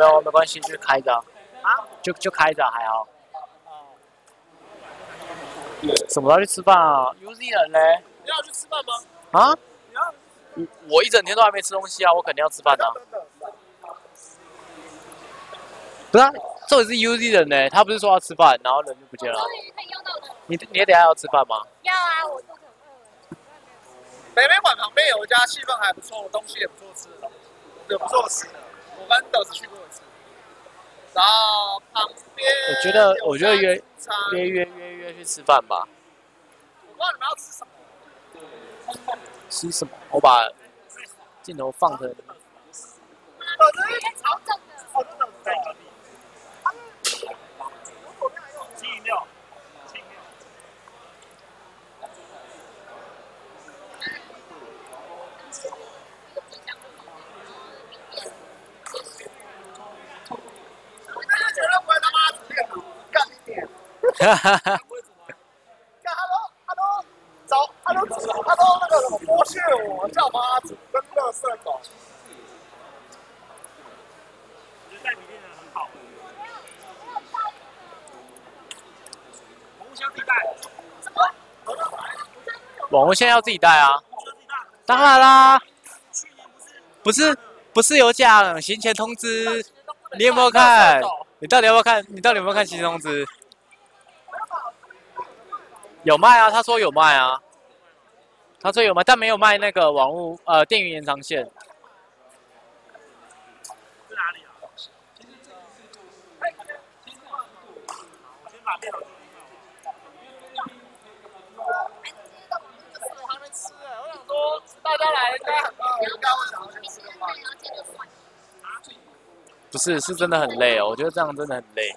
没有没关系，就开着啊，啊？就就开着还好。什么时候去吃饭啊？UZ 人嘞？你要去吃饭吗？啊？我我一整天都还没吃东西啊，我肯定要吃饭啊。等等。不是、啊，这里是 UZ 人呢，他不是说要吃饭，然后人就不见了。你你也等下要吃饭吗？要啊，我肚子很饿。北美馆旁边有一家气氛还不错，东西也不错吃的，也不错吃的。我跟豆子去过。然后旁边我觉得我觉得约约约约约去吃饭吧。我不知道你们要吃什么。吃什么？我把镜头放的真的觉得不会他妈煮面干一哈。哈哈哈。干 hello hello，找 hello hello 那个什么剥削我，叫我帮他煮，跟乐色狗。我觉得带笔电的很好。红箱自己带。网红现在要自己带啊。当然啦。不是不是有讲行前通知？你有没有看？你到底有没有看？你到底有没有看行前通知？有卖啊，他说有卖啊。他说有卖，但没有卖那个网络呃电源延长线。是哪里啊？我先把电脑丢我还没吃哎，我想说大家来应该很饿，应该会想要去吃个饭。不是，是真的很累哦。我觉得这样真的很累。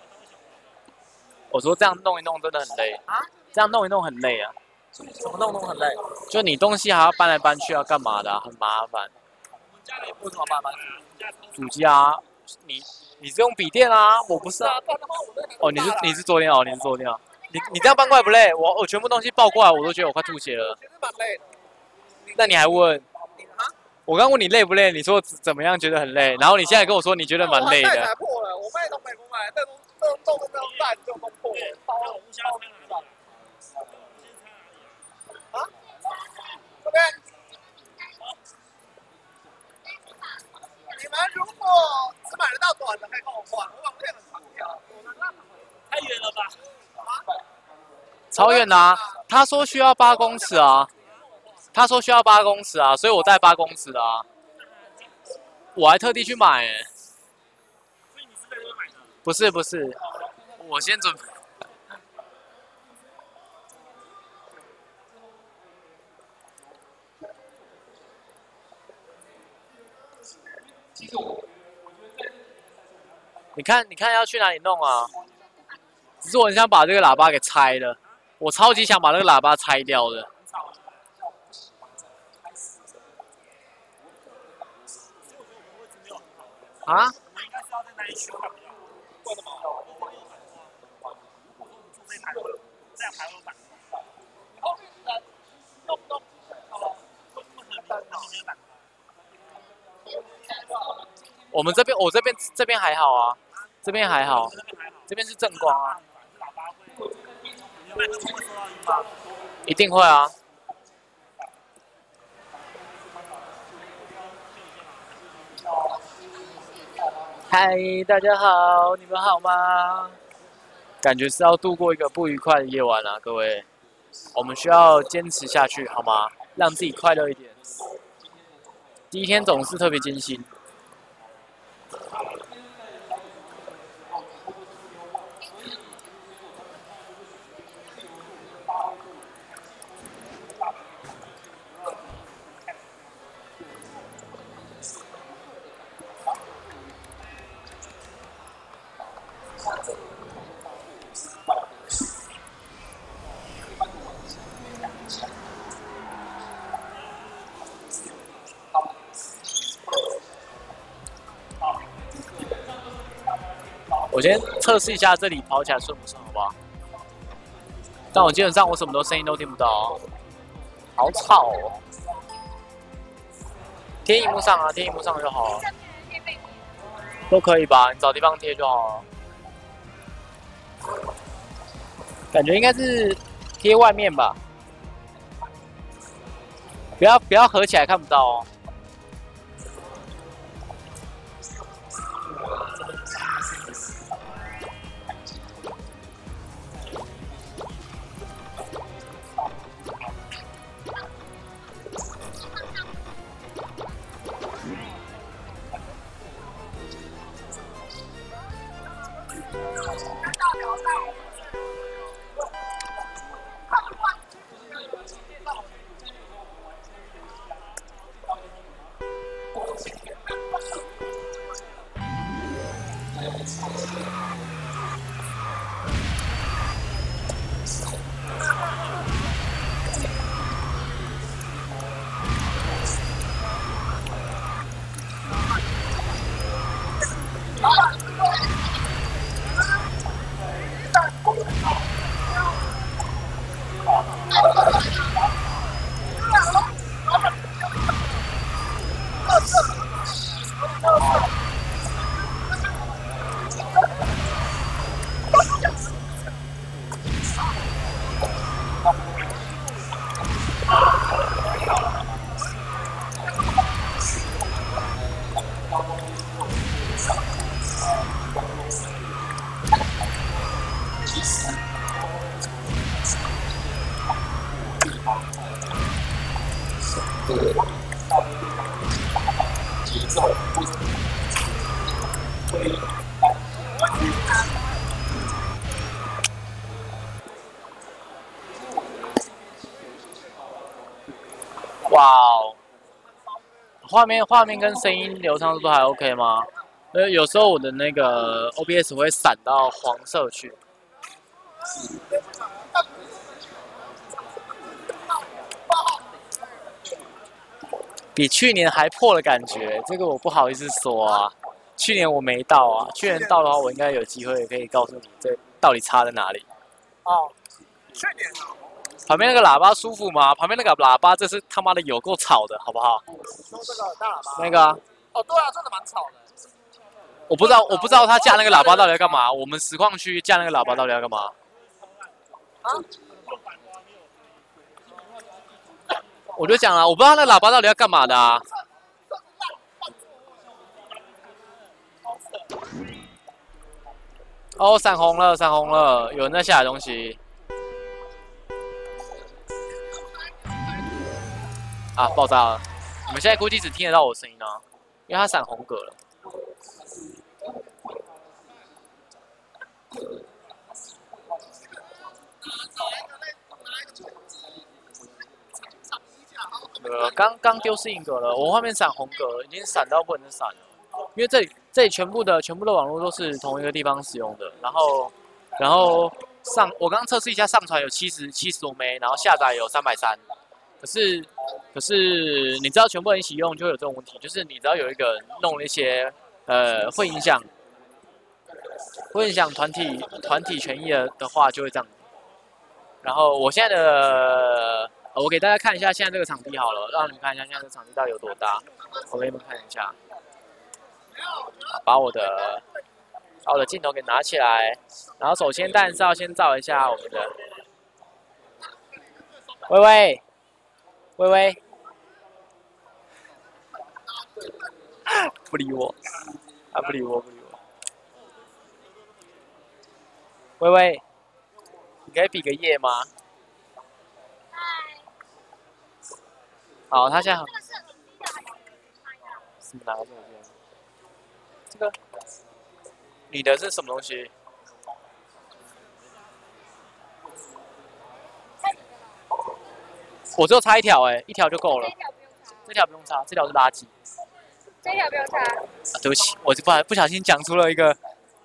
我说这样弄一弄真的很累啊，这样弄一弄很累啊。怎么弄弄很累。就你东西还要搬来搬去啊，干嘛的、啊？很麻烦。家里不怎么慢慢？主机啊，你你是用笔电啊，我不是啊。哦，你是你是昨天哦，你是昨天啊。你你这样搬过来不累？我我全部东西抱过来，我都觉得我快吐血了。其实蛮累的。那你还问？我刚问你累不累？你说怎么样觉得很累？然后你现在跟我说你觉得蛮累的。才破了，我卖都没不卖，这都这洞都没有带就弄破了，超超超啊？这边。你们如果只买得到短的，可以跟我换，我网店很长条。太远了吧？超远呐啊！他说需要八公尺啊，他说需要八公尺啊，所以我带八公尺的啊。我还特地去买、欸，所以你是在这边买的？不是不是，我先准备。你看，你看要去哪里弄啊？只是我很想把这个喇叭给拆了，我超级想把这个喇叭拆掉的。啊？我。们这边，我这边这边还好啊，这边还好，这边是正光啊，一定会啊。嗨，大家好，你们好吗？感觉是要度过一个不愉快的夜晚啊，各位。我们需要坚持下去，好吗？让自己快乐一点。第一天总是特别艰辛。测试一下这里跑起来顺不顺，好不好？但我基本上我什么都声音都听不到、哦，好吵哦。贴荧幕上啊，贴荧幕上就好了。都可以吧，你找地方贴就好了。感觉应该是贴外面吧，不要不要合起来看不到哦。画面画面跟声音流畅度都还 OK 吗？呃，有时候我的那个 OBS 会闪到黄色去。比去年还破的感觉，这个我不好意思说啊。去年我没到啊，去年到的话，我应该有机会可以告诉你这到底差在哪里。哦，去年旁边那个喇叭舒服吗？旁边那个喇叭，这是他妈的有够吵的，好不好？说这个大喇叭。那个啊，哦，对啊，真的蛮吵的。我不知道，我不知道他架那个喇叭到底要干嘛。我们实况区架那个喇叭到底要干嘛？啊？我就讲了，我不知道那喇叭到底要干嘛的啊。哦，闪红了，闪红了，有人在下载东西。啊，爆炸了！你们现在估计只听得到我声音啊，因为它闪红格了。呃，刚刚丢适应格了，我画面闪红格，已经闪到不能闪了。因为这里这里全部的全部的网络都是同一个地方使用的，然后然后上我刚刚测试一下上传有七十七十多枚，然后下载有三百三，可是可是你知道全部人一起用就会有这种问题，就是你只要有一个人弄了一些呃会影响会影响团体团体权益的的话就会这样。然后我现在的我给大家看一下现在这个场地好了，让你们看一下现在这个场地到底有多大，我给你们看一下。把我的把我的镜头给拿起来，然后首先当然是要先照一下我们的微微微微，不理我，啊不理我不理我，微微，你可以比个耶吗？好，他现在很什么拿着？这个，你的是什么东西？我只有插一条，哎，一条就够了。这条不用插，这条是垃圾。这条不用插。啊，对不起，我就不不小心讲出了一个。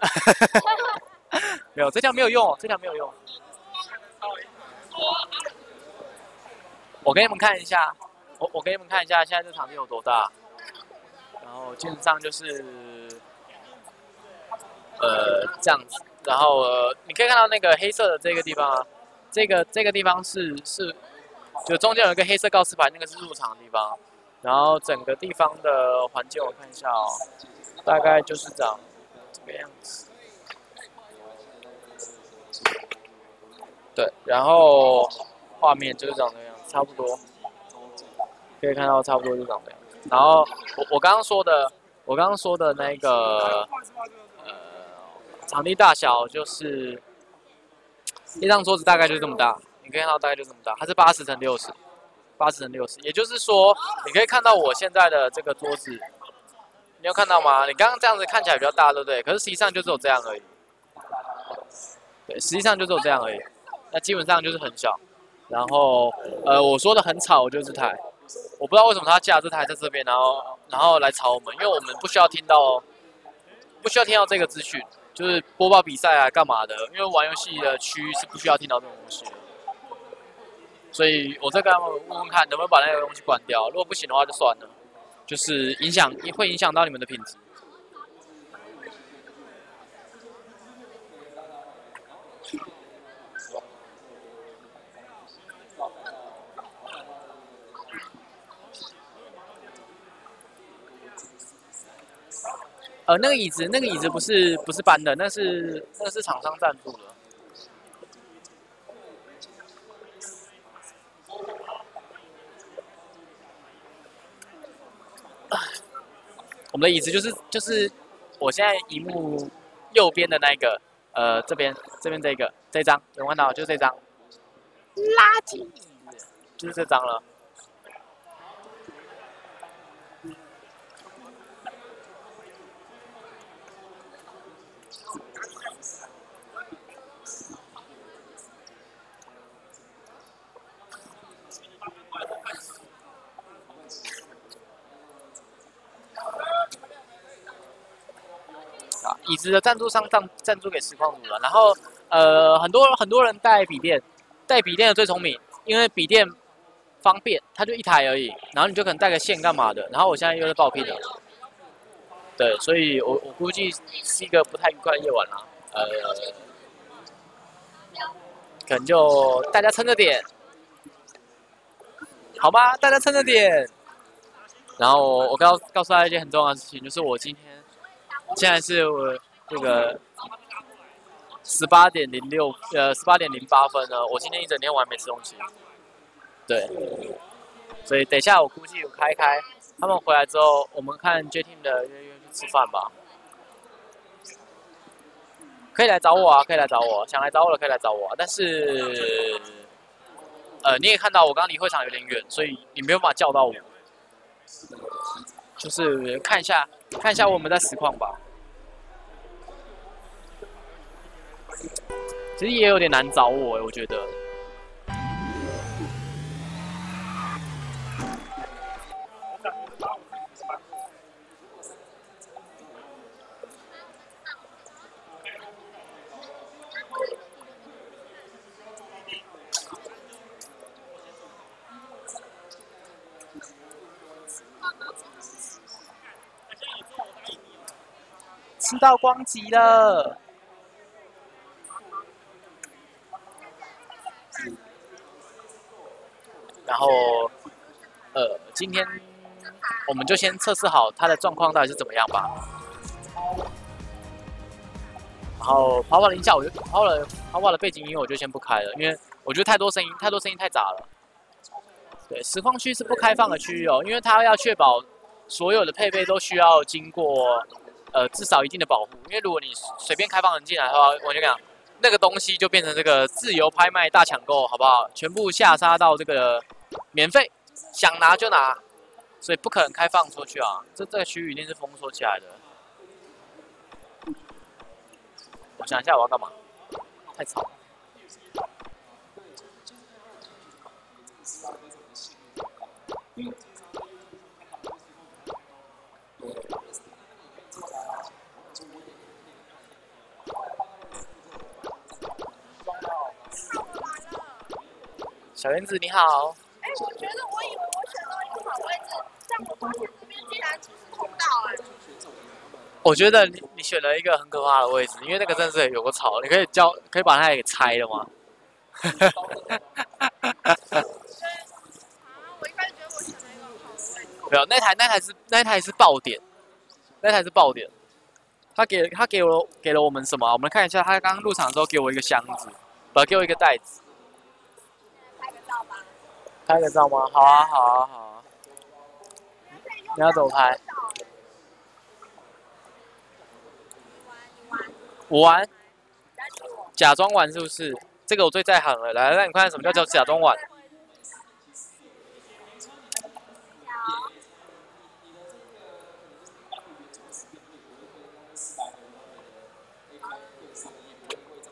没有，这条没有用，这条没有用。我给你们看一下，我我给你们看一下，现在这场地有多大。然后基本上就是，呃，这样子。然后呃，你可以看到那个黑色的这个地方啊，这个这个地方是是，就中间有一个黑色告示牌，那个是入场的地方。然后整个地方的环境我看一下哦，大概就是长这个样子。对，然后画面就是长这样，差不多，可以看到差不多就长这样。然后我我刚刚说的，我刚刚说的那个呃场地大小就是一张桌子大概就这么大，你可以看到大概就这么大，它是八十乘六十，八十乘六十，也就是说你可以看到我现在的这个桌子，你有看到吗？你刚刚这样子看起来比较大，对不对？可是实际上就只有这样而已。对，实际上就只有这样而已。那基本上就是很小。然后呃，我说的很吵就是台。我不知道为什么他架这台在这边，然后然后来吵我们，因为我们不需要听到，不需要听到这个资讯，就是播报比赛啊干嘛的，因为玩游戏的区是不需要听到这种东西的。所以我再跟他们问问看，能不能把那个东西关掉，如果不行的话就算了，就是影响会影响到你们的品质。呃，那个椅子，那个椅子不是不是搬的，那是那是厂商赞助的。我们的椅子就是就是我现在荧幕右边的那个，呃，这边这边这个这张有看到？就是这张垃圾椅子，就是这张了。椅子的赞助商赞赞助给实况组了，然后呃很多很多人带笔电，带笔电的最聪明，因为笔电方便，它就一台而已，然后你就可能带个线干嘛的，然后我现在又在爆品了，对，所以我我估计是一个不太愉快的夜晚啦，呃，可能就大家撑着点，好吧，大家撑着点，然后我告告诉大家一件很重要的事情，就是我今天。现在是我这个十八点零六，呃，十八点零八分呢。我今天一整天我还没吃东西，对，所以等一下我估计有开开，他们回来之后，我们看 J Team 的约约去吃饭吧。可以来找我啊，可以来找我，想来找我的可以来找我，但是，呃，你也看到我刚刚离会场有点远，所以你没有办法叫到我。就是看一下，看一下我们的实况吧。其实也有点难找我，我觉得。吃到光级了，然后，呃，今天我们就先测试好它的状况到底是怎么样吧。然后跑跑了一下我就跑了跑跑的背景音我就先不开了，因为我觉得太多声音，太多声音太杂了。对，实况区是不开放的区域哦，因为它要确保所有的配备都需要经过。呃，至少一定的保护，因为如果你随便开放人进来的话，我就讲，那个东西就变成这个自由拍卖大抢购，好不好？全部下杀到这个免费，想拿就拿，所以不可能开放出去啊！这这个区域一定是封锁起来的。我想一下我要干嘛？太吵。小燕子你好。哎，我觉得我以为我选到一个好位置，但我发现这边竟然只是通道哎。我觉得你你选了一个很可怕的位置，因为那个真的是有个草，你可以叫可以把它给拆了吗？哈哈哈哈哈哈！我一开始觉得我选了一个好位置。没有，那台那台是那台是爆点，那台是爆点。他给他给我给了我们什么？我们看一下，他刚刚入场的时候给我一个箱子，不，给我一个袋子。拍个照。吗？好啊，好啊，好啊。你要怎么拍？玩，假装玩是不是？这个我最在行了。来，让你看什么叫叫假装玩。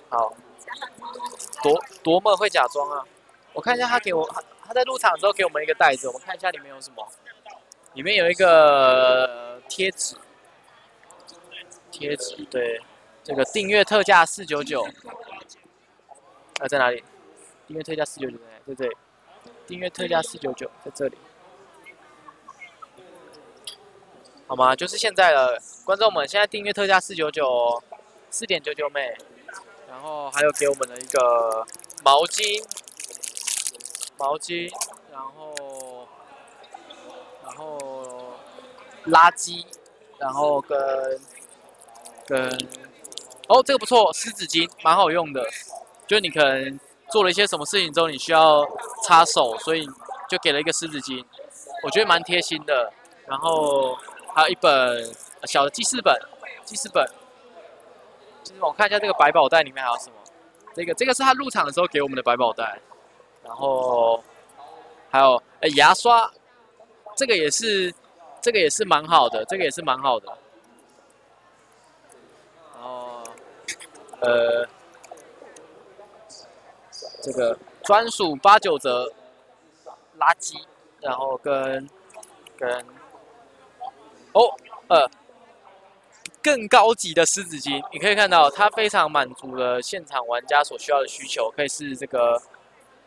好，多多么会假装啊！我看一下他给我，他在入场的时候给我们一个袋子，我们看一下里面有什么。里面有一个贴纸，贴纸对，这个订阅特价四九九，啊在哪里？订阅特价四九九在在这里，订阅特价四九九在这里，好吗？就是现在了，观众们，现在订阅特价四九九，四点九九美，然后还有给我们的一个毛巾，毛巾，然后。然后垃圾，然后跟跟哦，这个不错，湿纸巾蛮好用的。就你可能做了一些什么事情之后，你需要擦手，所以就给了一个湿纸巾，我觉得蛮贴心的。然后还有一本小的记事本，记事本。我看一下这个百宝袋里面还有什么。这个这个是他入场的时候给我们的百宝袋。然后还有哎牙刷。这个也是，这个也是蛮好的，这个也是蛮好的。然后，呃，这个专属八九折垃圾，然后跟跟哦呃更高级的湿纸巾，你可以看到它非常满足了现场玩家所需要的需求，可以是这个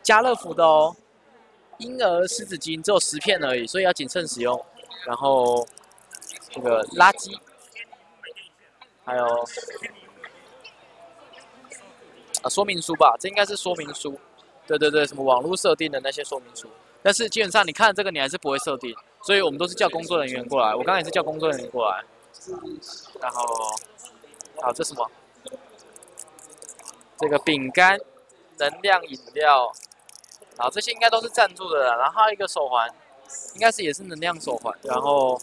家乐福的哦。婴儿湿纸巾只有十片而已，所以要谨慎使用。然后这个垃圾，还有啊说明书吧，这应该是说明书。对对对，什么网络设定的那些说明书。但是基本上你看这个，你还是不会设定，所以我们都是叫工作人员过来。我刚刚也是叫工作人员过来。然后，好，这什么？这个饼干、能量饮料。好，这些应该都是赞助的，然后还有一个手环，应该是也是能量手环，然后，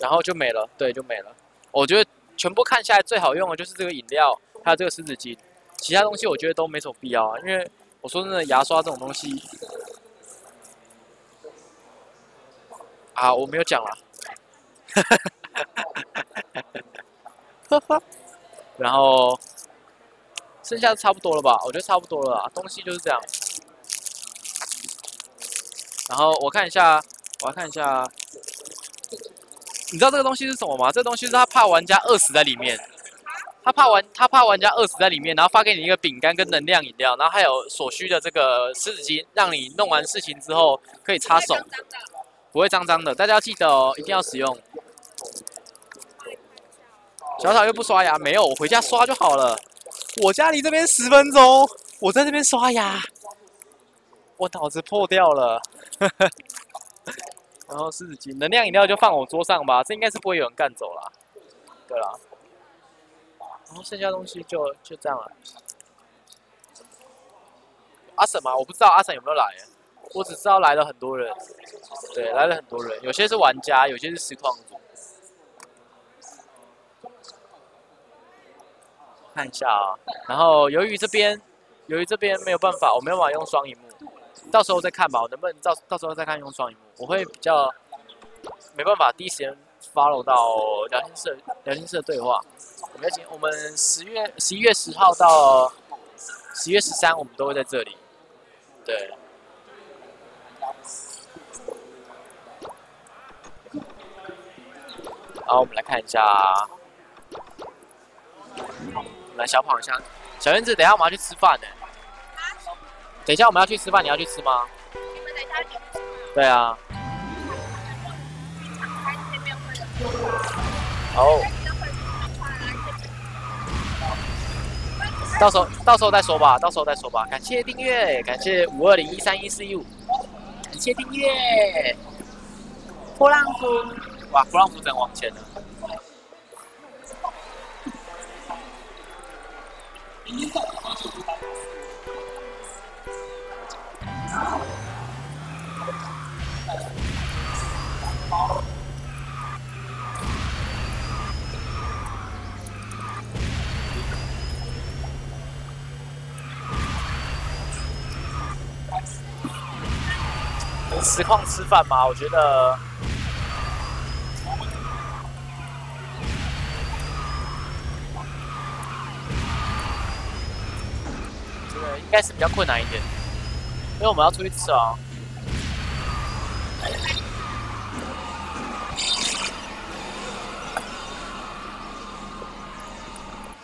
然后就没了，对，就没了。我觉得全部看下来最好用的就是这个饮料，还有这个湿纸巾，其他东西我觉得都没什么必要啊，因为我说真的，牙刷这种东西，啊，我没有讲了，然后。剩下的差不多了吧？我觉得差不多了啊，东西就是这样。然后我看一下，我要看一下，你知道这个东西是什么吗？这个东西是他怕玩家饿死在里面，他怕玩他怕玩家饿死在里面，然后发给你一个饼干跟能量饮料，然后还有所需的这个湿纸巾，让你弄完事情之后可以擦手，不会脏脏的。大家要记得哦，一定要使用。小草又不刷牙，没有，我回家刷就好了。我家离这边十分钟，我在这边刷牙，我脑子破掉了。然后湿纸巾、能量饮料就放我桌上吧，这应该是不会有人干走了。对了，然后剩下东西就就这样了。阿婶吗？我不知道阿婶有没有来，我只知道来了很多人。对，来了很多人，有些是玩家，有些是实况组。看一下啊，然后由于这边，由于这边没有办法，我没有办法用双荧幕，到时候再看吧。我能不能到到时候再看用双荧幕？我会比较没办法第一时间 follow 到聊天室聊天室的对话。我们请我们十月十一月十号到十月十三，我们都会在这里。对。好，我们来看一下。来小跑一下，小燕子，等下我们要去吃饭呢。等一下我们要去吃饭，你要去吃吗？你们等一下去吃对啊。哦。到时候到时候再说吧，到时候再说吧。感谢订阅，感谢五二零一三一四一五，感谢订阅。波浪符，哇，波浪符真往前了。实况吃饭吗？我觉得，这个应该是比较困难一点，因为我们要出去吃啊。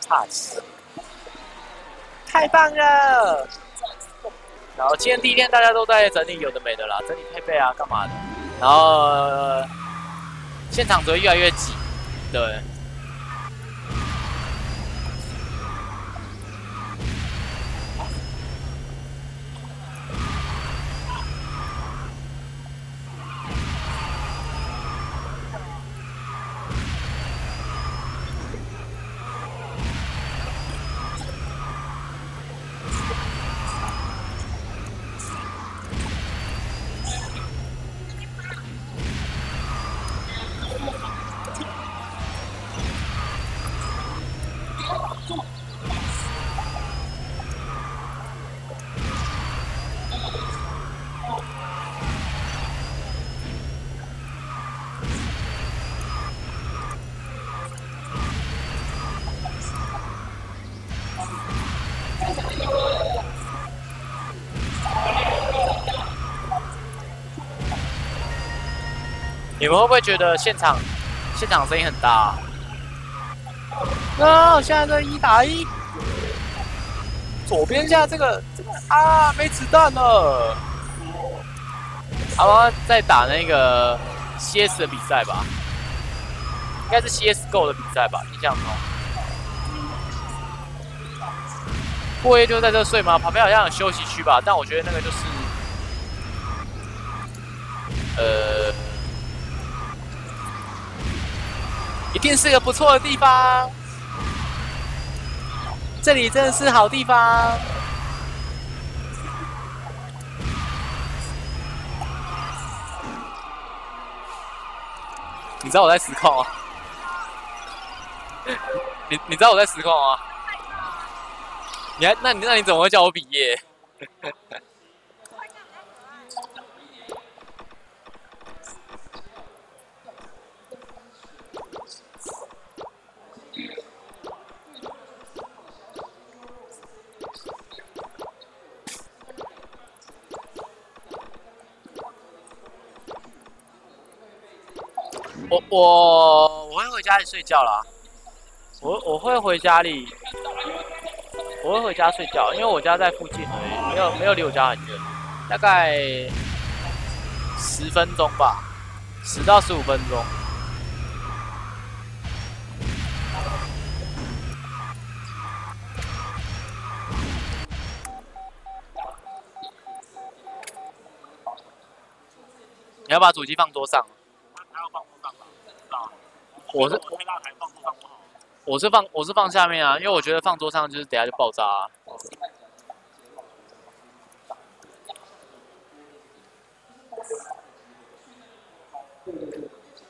差死！太棒了！然后今天第一天，大家都在整理有的没的啦，整理配备啊，干嘛的？然后、呃现场只会越来越挤，对。你们会不会觉得现场现场声音很大、啊？啊，现在这一打一，左边下这个这个啊，没子弹了。好吧，在打那个 CS 的比赛吧，应该是 CSGO 的比赛吧，印象中。过夜就在这睡吗？旁边好像有休息区吧，但我觉得那个就是，呃。一定是个不错的地方，这里真的是好地方。你知道我在实况啊？你你知道我在实况啊？你还那你那你怎么会叫我比耶？我我我会回家里睡觉啦，我我会回家里，我会回家睡觉，因为我家在附近而已，没有没有离我家很远，大概十分钟吧，十到十五分钟。你要把主机放桌上。我是我是放我是放下面啊，因为我觉得放桌上就是等下就爆炸、啊。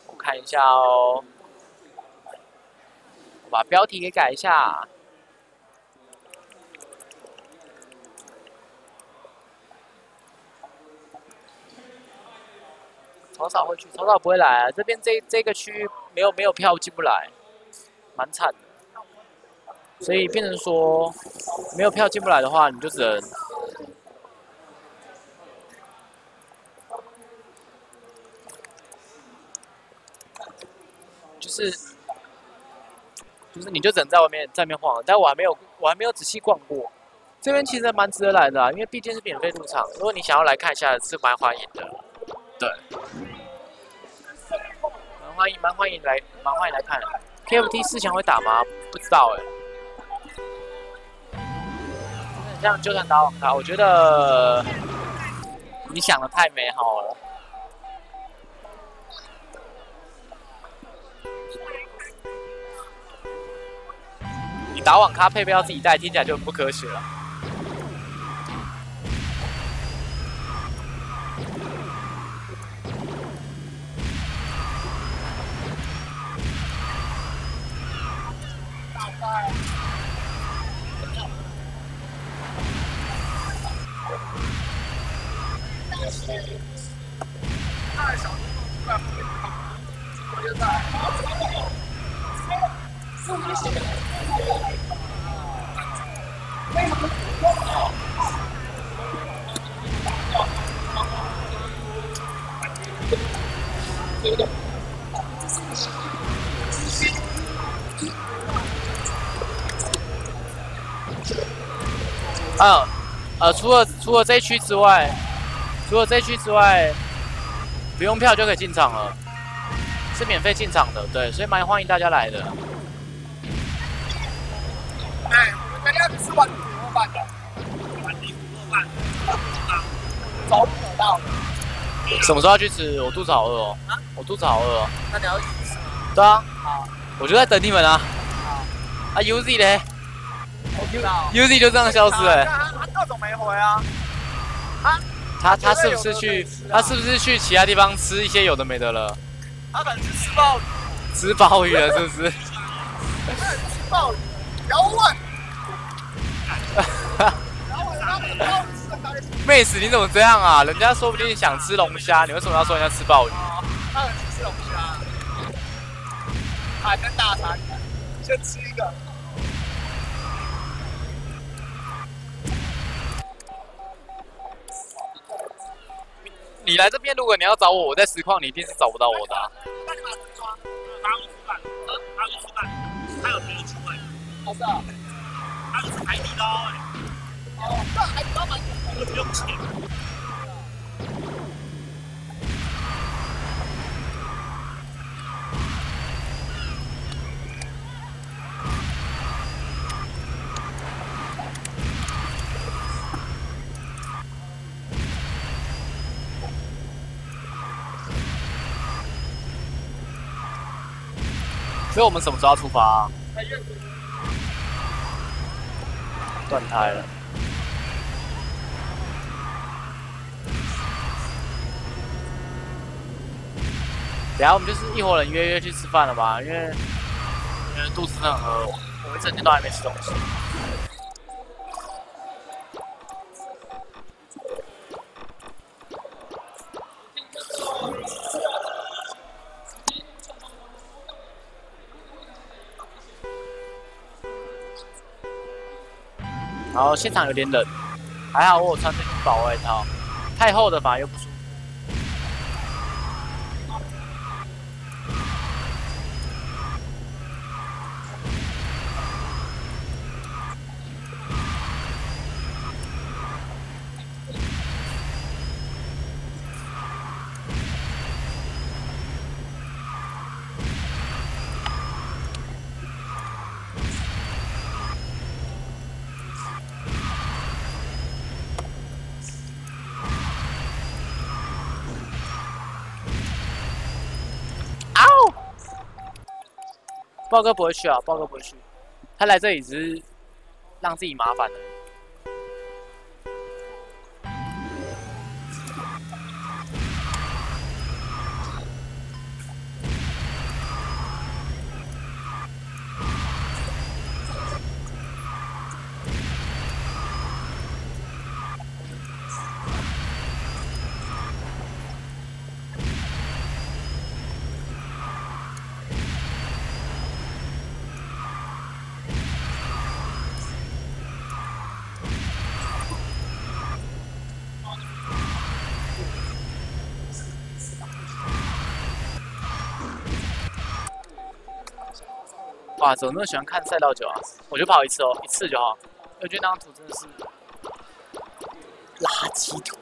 我看一下哦，把标题给改一下。草草会去，草草不会来啊。这边这这个区域没有没有票进不来，蛮惨的。所以变成说没有票进不来的话，你就只能就是就是你就只能在外面在外面晃。但我还没有我还没有仔细逛过，这边其实蛮值得来的、啊，因为毕竟是免费入场。如果你想要来看一下，是蛮欢迎的。对，欢迎，蛮欢迎来，蛮欢迎来看。KFT 四强会打吗？不知道哎、这样就算打网咖，我觉得你想的太美好了。你打网咖配备要自己带，听起来就很不科学了。太小，我就在。嗯，呃，除了除了这一区之外，除了这一区之外，不用票就可以进场了，是免费进场的，对，所以蛮欢迎大家来的。哎，我们今天是吃完卤肉饭的，完卤肉饭，走不到。什么时候要去吃？我肚子好饿哦，啊我肚子好饿哦。那你要一起吃吗？对啊，好，我就在等你们啊。好，啊，UZ 嘞我知道。，UZ 就这样消失哎、他他各种没回啊啊。他他是不是去？他是不是去其他地方吃一些有的没的了？他可能是吃鲍鱼，吃鲍鱼了是不是？他可能是吃鲍鱼。然后 我让你鲍鱼吃的开心。妹子，你怎么这样啊？人家说不定想吃龙虾，你为什么要说人家吃鲍鱼？哦，他可能是吃龙虾。海跟大餐，先吃你来这边，如果你要找我，我在实况，你一定是找不到我的、啊。那你把它抓，拿我吃饭，呃，拿我吃饭，还有别的出味。好的。还有海底捞哎。哦，这海底捞蛮这个不用钱。所以我们什么时候要出发、啊？断胎了。等一下我们就是一伙人约约去吃饭了吧？因为因为肚子很饿，我们整天都还没吃东西。现场有点冷，还好我有穿这件薄外套，太厚的反而又不舒服。豹哥不会去啊，豹哥不会去，他来这里只是让自己麻烦的哇，怎么那么喜欢看赛道九啊？我就跑一次哦，一次就好。我觉得那张图真的是垃圾图。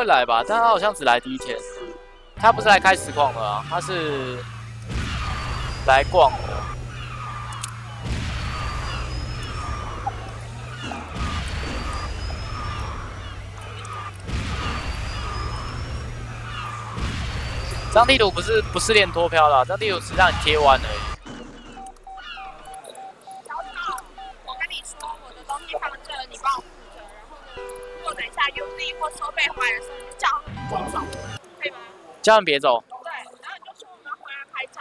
会来吧，但他好像只来第一天，他不是来开实况的啊，他是来逛的。张地图不是不是练脱漂的，张地图是让你贴弯而已。叫他们别走，对，然后你就说我们要回来拍照，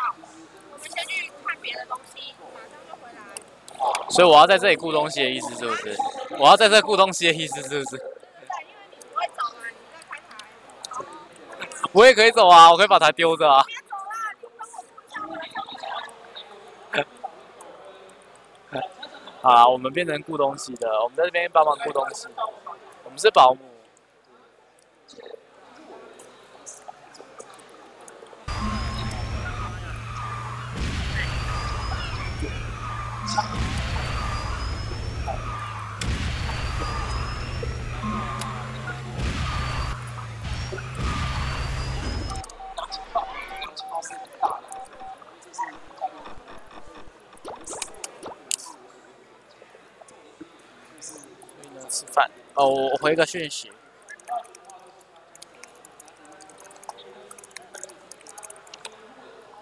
我们先去看别的东西，马上就回来。所以我要在这里顾东西的意思是不是？我要在这顾东西的意思是不是？对，因为你不会走嘛，你在开台。好，我也可以走啊，我可以把台丢着啊。别走啦，你跟我不讲，我来叫你。好啦，我们变成顾东西的，我们在这边帮忙顾东西，我们是保姆。哦，我我回个讯息。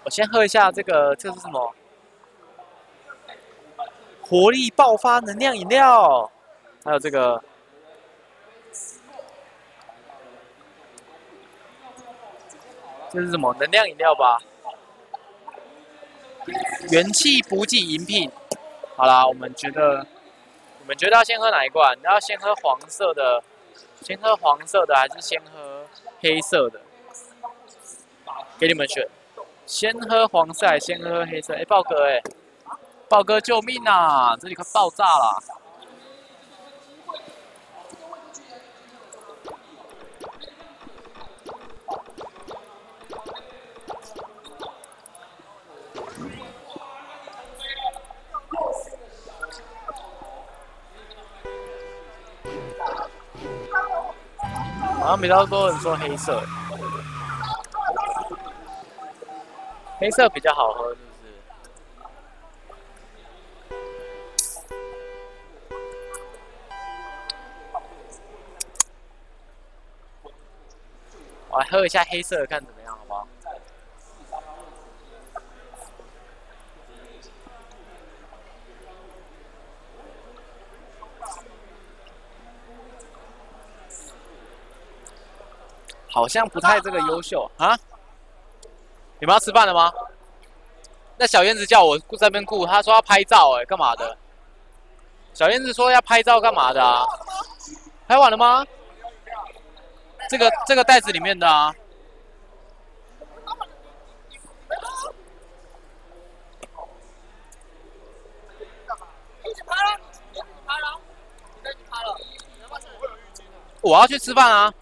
我先喝一下这个，这是什么？活力爆发能量饮料，还有这个，这是什么？能量饮料吧？元气补给饮品。好啦，我们觉得，你们觉得要先喝哪一罐？你要先喝黄色的，先喝黄色的，还是先喝黑色的？给你们选，先喝黄色还是先喝黑色？哎、豹哥、哎，豹哥救命啊！这里快爆炸了！好像比较多人说黑色，黑色比较好喝，是不是？我来喝一下黑色，看怎么样，好不好？好像不太这个优秀啊！你们要吃饭了吗？那小燕子叫我在那边顾，她说要拍照、哎，干嘛的？小燕子说要拍照干嘛的啊？拍完了吗？这个这个袋子里面的啊。一起拍了，一起拍了？我要去吃饭啊！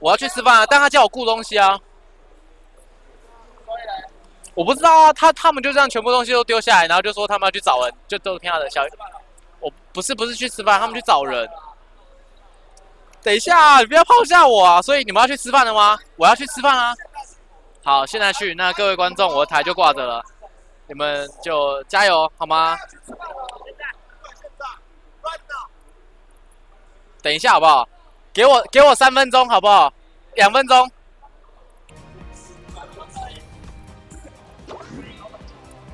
我要去吃饭啊！但他叫我顾东西啊，我不知道啊。他他们就这样全部东西都丢下来，然后就说他们要去找人，就都是骗他的小。我不是不是去吃饭，他们去找人。等一下，啊你不要抛下我啊！所以你们要去吃饭了吗？我要去吃饭啊！好，现在去。那各位观众，我的台就挂着了，你们就加油好吗？等一下好不好？给我给我三分钟好不好？两分钟。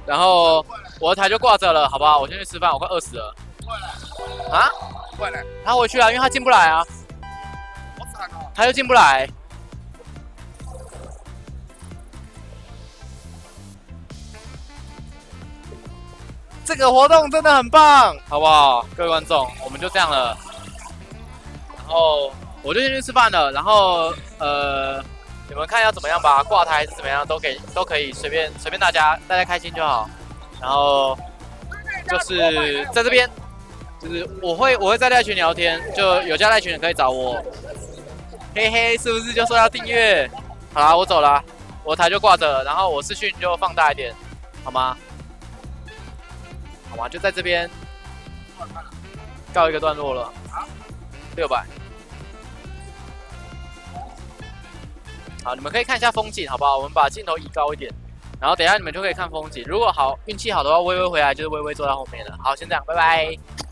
然后我的台就挂着了，好不好？我先去吃饭，我快饿死了。啊？快来，他回去啊，因为他进不来啊，好惨哦。他又进不来。这个活动真的很棒，好不好？各位观众，我们就这样了。然后我就先去吃饭了，然后呃，你们看要怎么样吧，挂台还是怎么样，都给都可以随便随便大家大家开心就好。然后就是在这边，就是我会我会在赖群聊天，就有加赖群的可以找我。嘿嘿，是不是就说要订阅？好啦，我走了，我台就挂着，然后我视讯就放大一点，好吗？好吗？就在这边告一个段落了。六百。好，你们可以看一下风景，好不好？我们把镜头移高一点，然后等下你们就可以看风景。如果好运气好的话，微微回来就是微微坐在后面了。好，先这样，拜拜。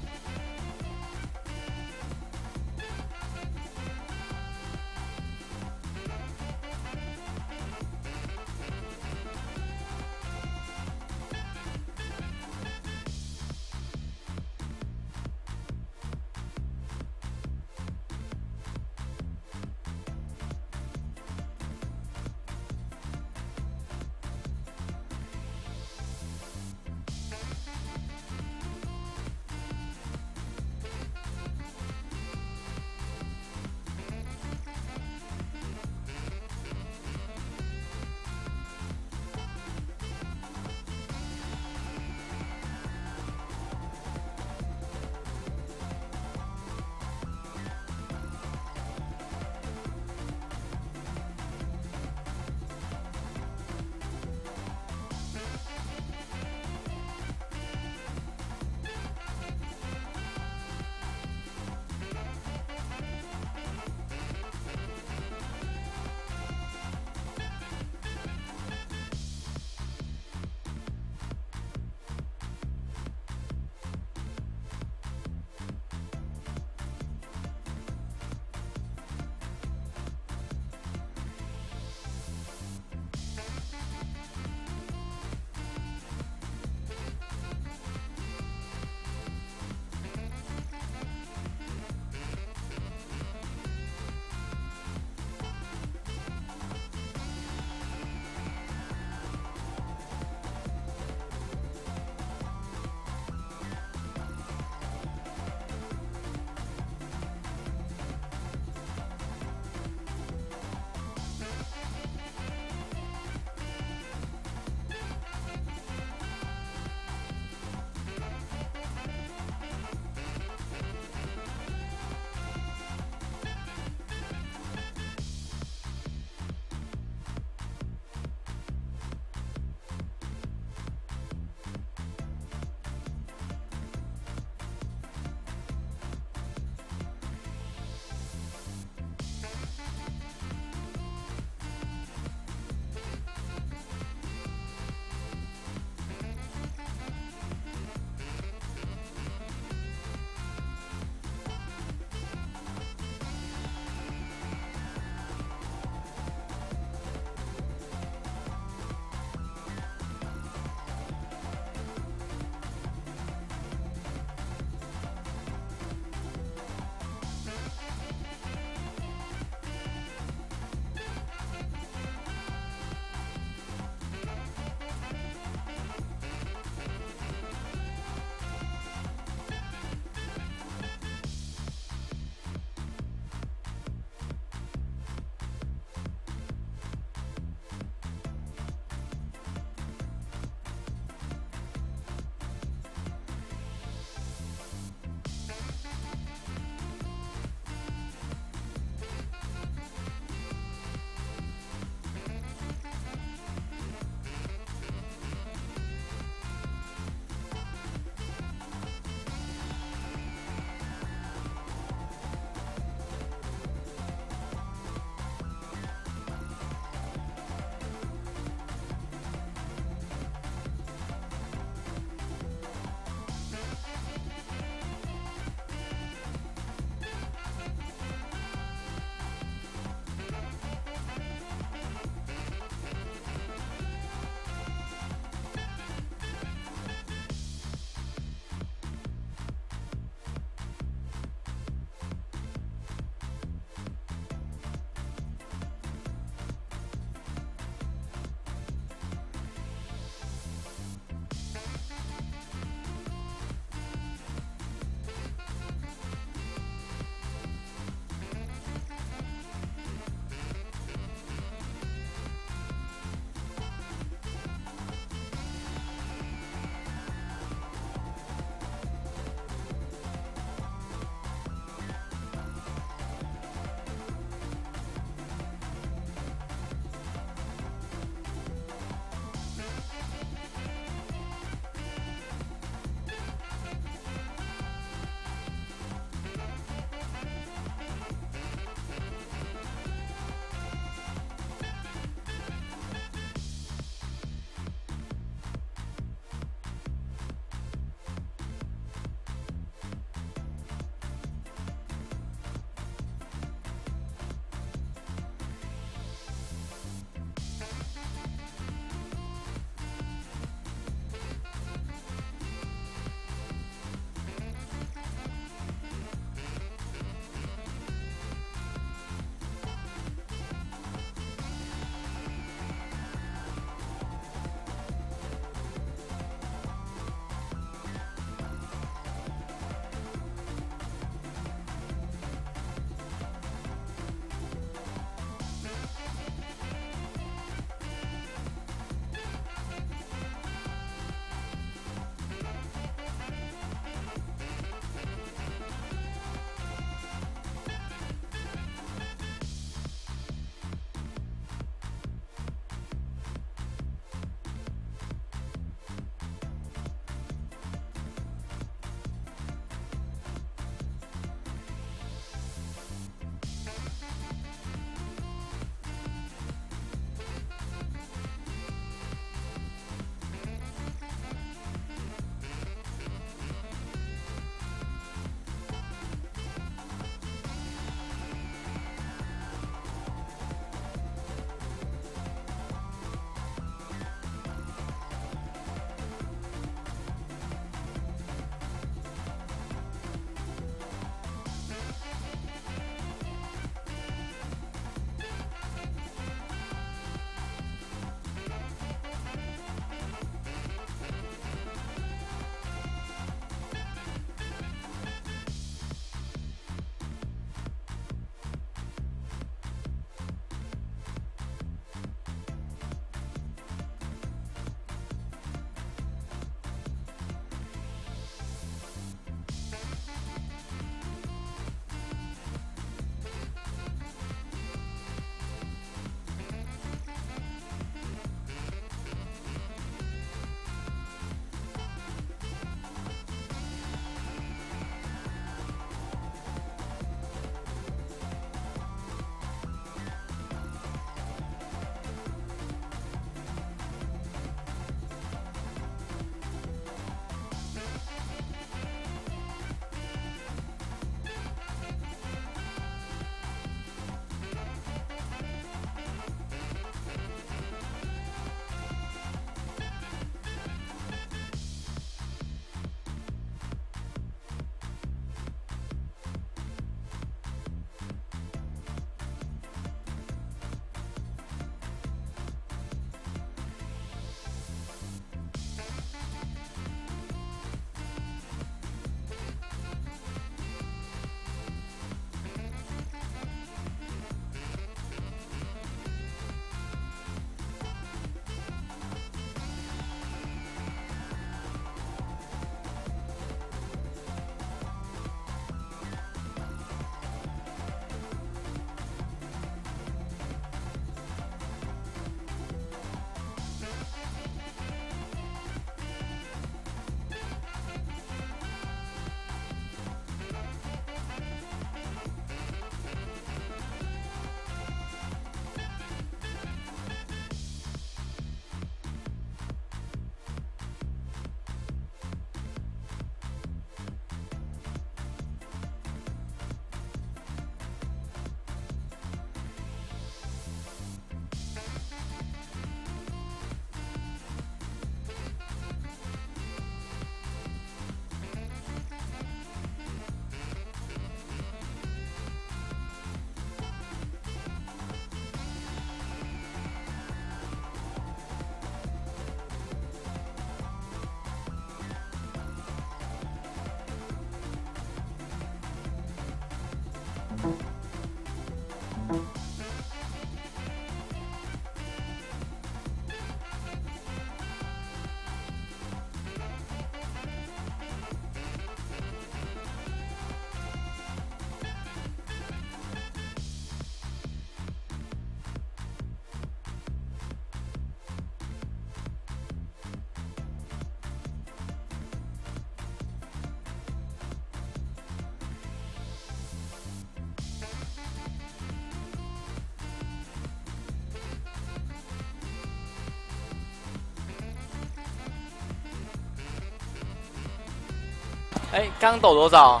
哎，刚抖多少？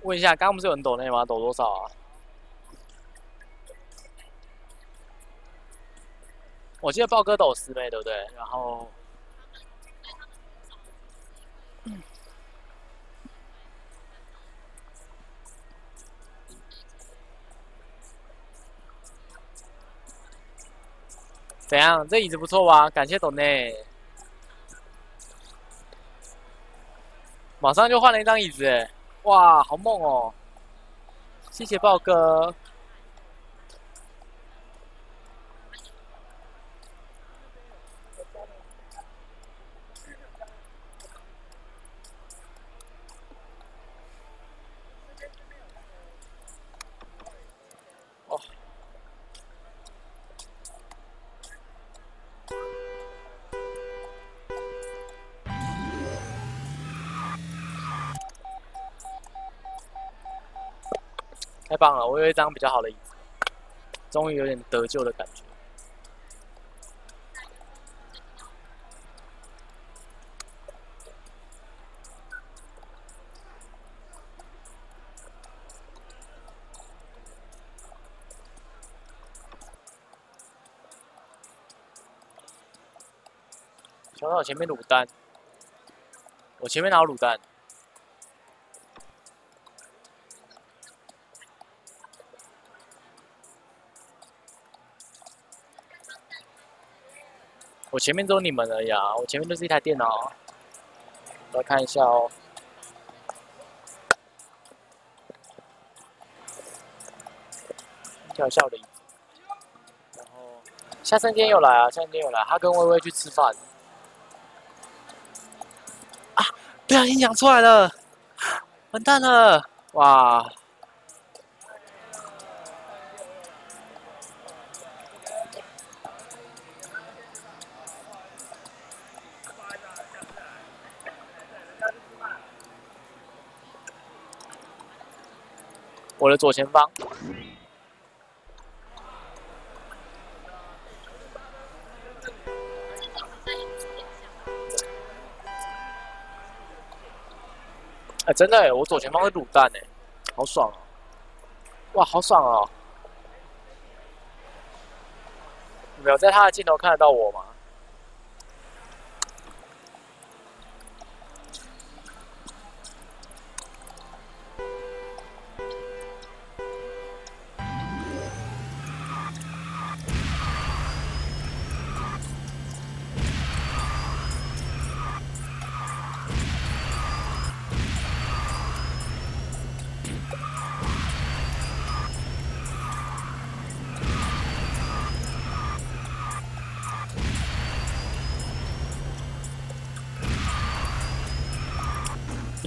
问一下，刚不是有人抖那吗？抖多少啊？我记得豹哥抖十倍，对不对？然后，样？这椅子不错吧？感谢董内，马上就换了一张椅子，哇，好猛哦！谢谢豹哥。棒了！我有一张比较好的椅子，终于有点得救的感觉。想到我前面的卤蛋，我前面哪有卤蛋？我前面只有你们而已啊！我前面就是一台电脑。来看一下哦。跳笑的椅子。然后夏三天又来啊！夏三天又来，他跟微微去吃饭。啊！不小心讲出来了，完蛋了！哇！我的左前方，哎，真的哎，我左前方是卤蛋哎，好爽哦！哇，好爽哦！没有在他的镜头看得到我吗？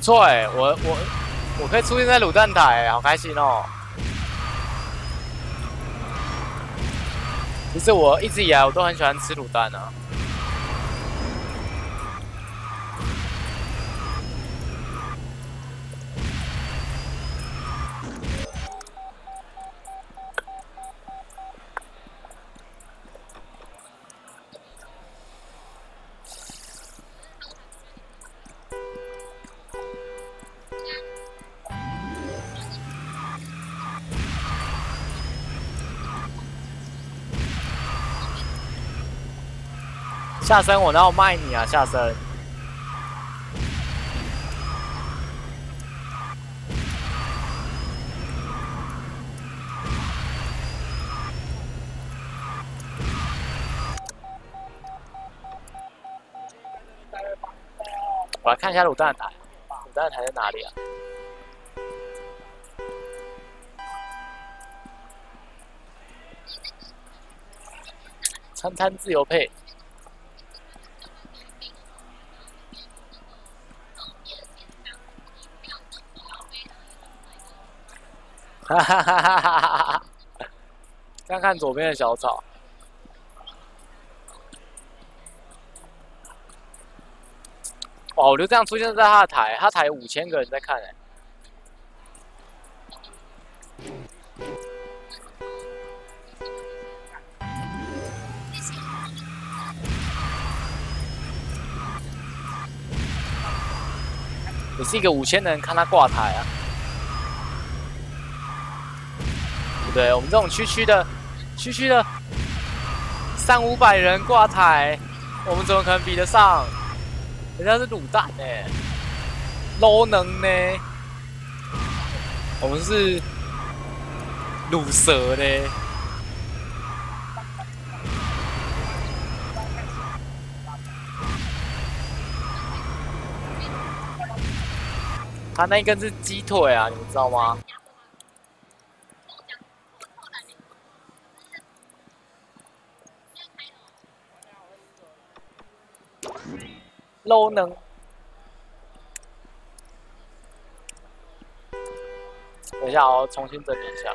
错哎，我我我可以出现在卤蛋台，好开心哦！其实我一直以来我都很喜欢吃卤蛋啊。下身，我哪有卖你啊？下身，我来看一下卤蛋台，卤蛋台在哪里啊？餐餐自由配。哈哈哈！哈哈！哈哈！再看左边的小草。哇！我就这样出现在他的台，他台有五千个人在看哎。也是一个五千人看他挂台啊。对，我们这种区区的、区区的三五百人挂台，我们怎么可能比得上？人家是卤蛋呢，low 能呢，我们是卤蛇呢。他那一根是鸡腿啊，你们知道吗？low 能。等一下，我重新整理一下。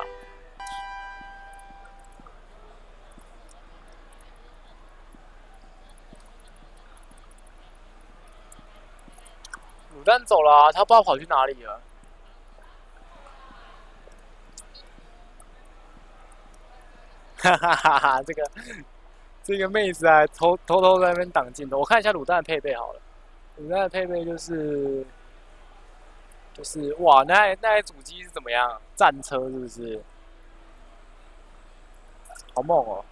卤蛋走了、他不知道跑去哪里了。哈哈哈哈！这个这个妹子啊，偷偷偷在那边挡镜头。我看一下卤蛋的配备好了，卤蛋的配备就是就是哇，那那台主机是怎么样？战车是不是？好猛哦！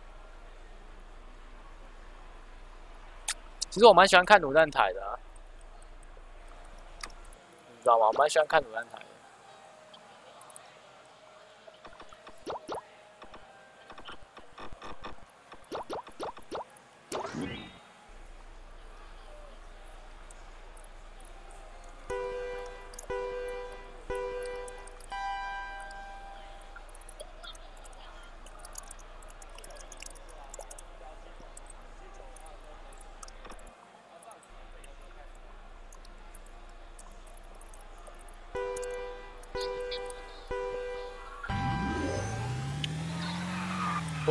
其实我蛮喜欢看卤蛋台的、啊，你知道吗？我蛮喜欢看卤蛋台的。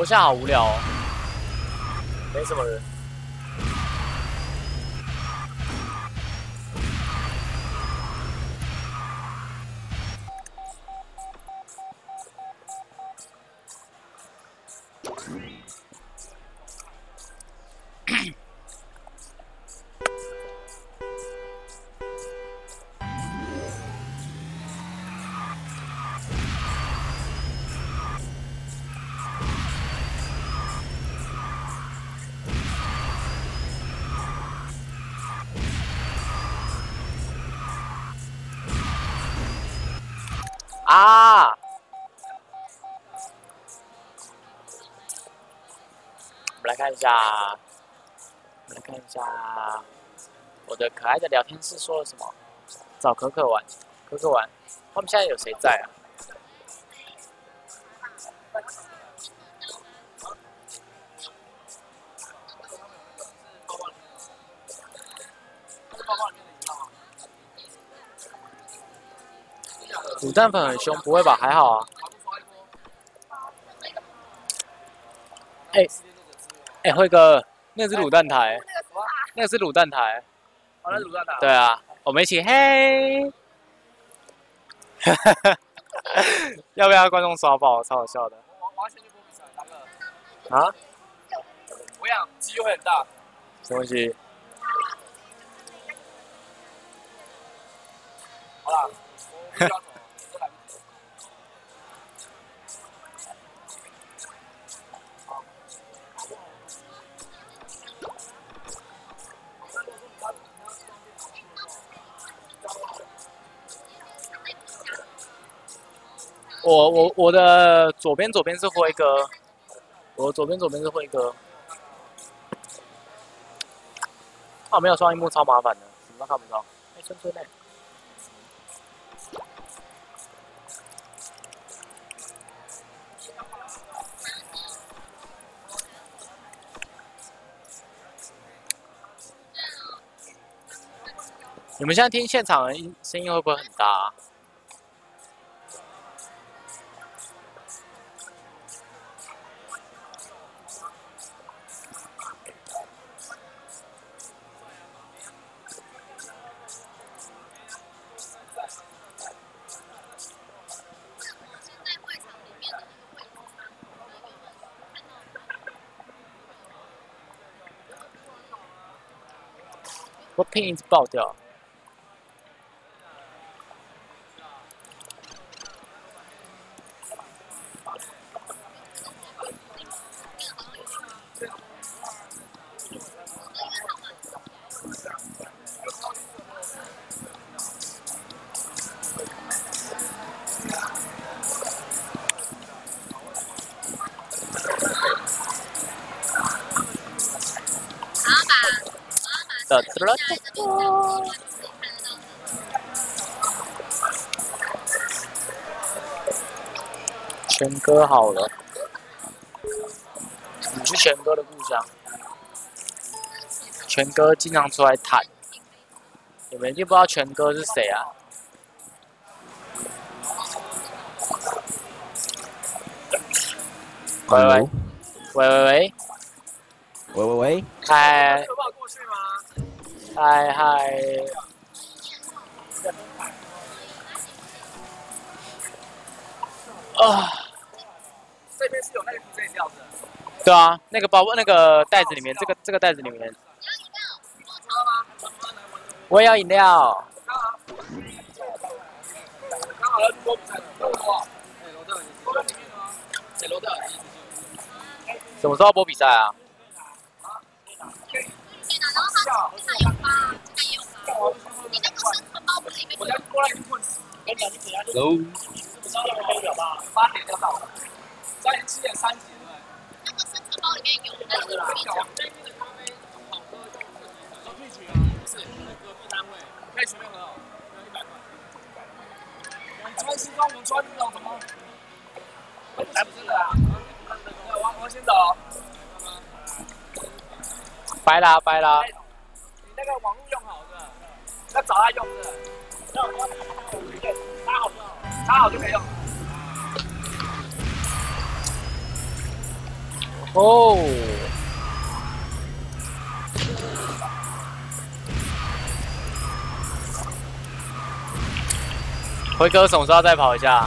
楼下好无聊哦，没什么人。一下，我们来看一下我的可爱的聊天室说了什么。找可可玩，可可玩，他们现在有谁在啊？卤蛋粉很凶，不会吧？还好啊。哎、哎、辉哥，那个是卤蛋台，那个是卤蛋台。好了，卤蛋台。对啊，我们一起嘿。要不要观众刷爆？超好笑的我我要先去播比赛，大哥。啊！我想机会很大。什么东西？好啦，我必须要走我我我的左边左边是辉哥，我左边左边是辉哥。啊，没有双荧幕超麻烦的，什么看不到。哎，春春呢？你们现在听现场的音声音会不会很大、啊？我拼一直爆掉。全哥好了，你去全哥的故乡。全哥经常出来谈，你们一定不知道全哥是谁啊？喂喂喂喂。喂，喂喂。喂，嗨。有办法过去吗？嗨嗨，啊，对啊，那个包那个袋子里面，这个这个袋子里面，我也要饮料。刚好要去播比赛了，跟我说。哎，罗德，你在里面吗？哎，罗德，什么时候播比赛啊？你讲，你等下就走。不知道那个表吧？八点就到了，现在七点三十，对不对？小那边的咖啡好喝，就可以取啊，不是那隔壁单位可以随便喝哦，要一百块。我们穿西装，我穿这种怎么？来不真的啊！我我先走。拜啦拜啦，你那个网络用好的，要找他用的，那我插好就好，插好就可以用。哦，辉哥什么时候再跑一下？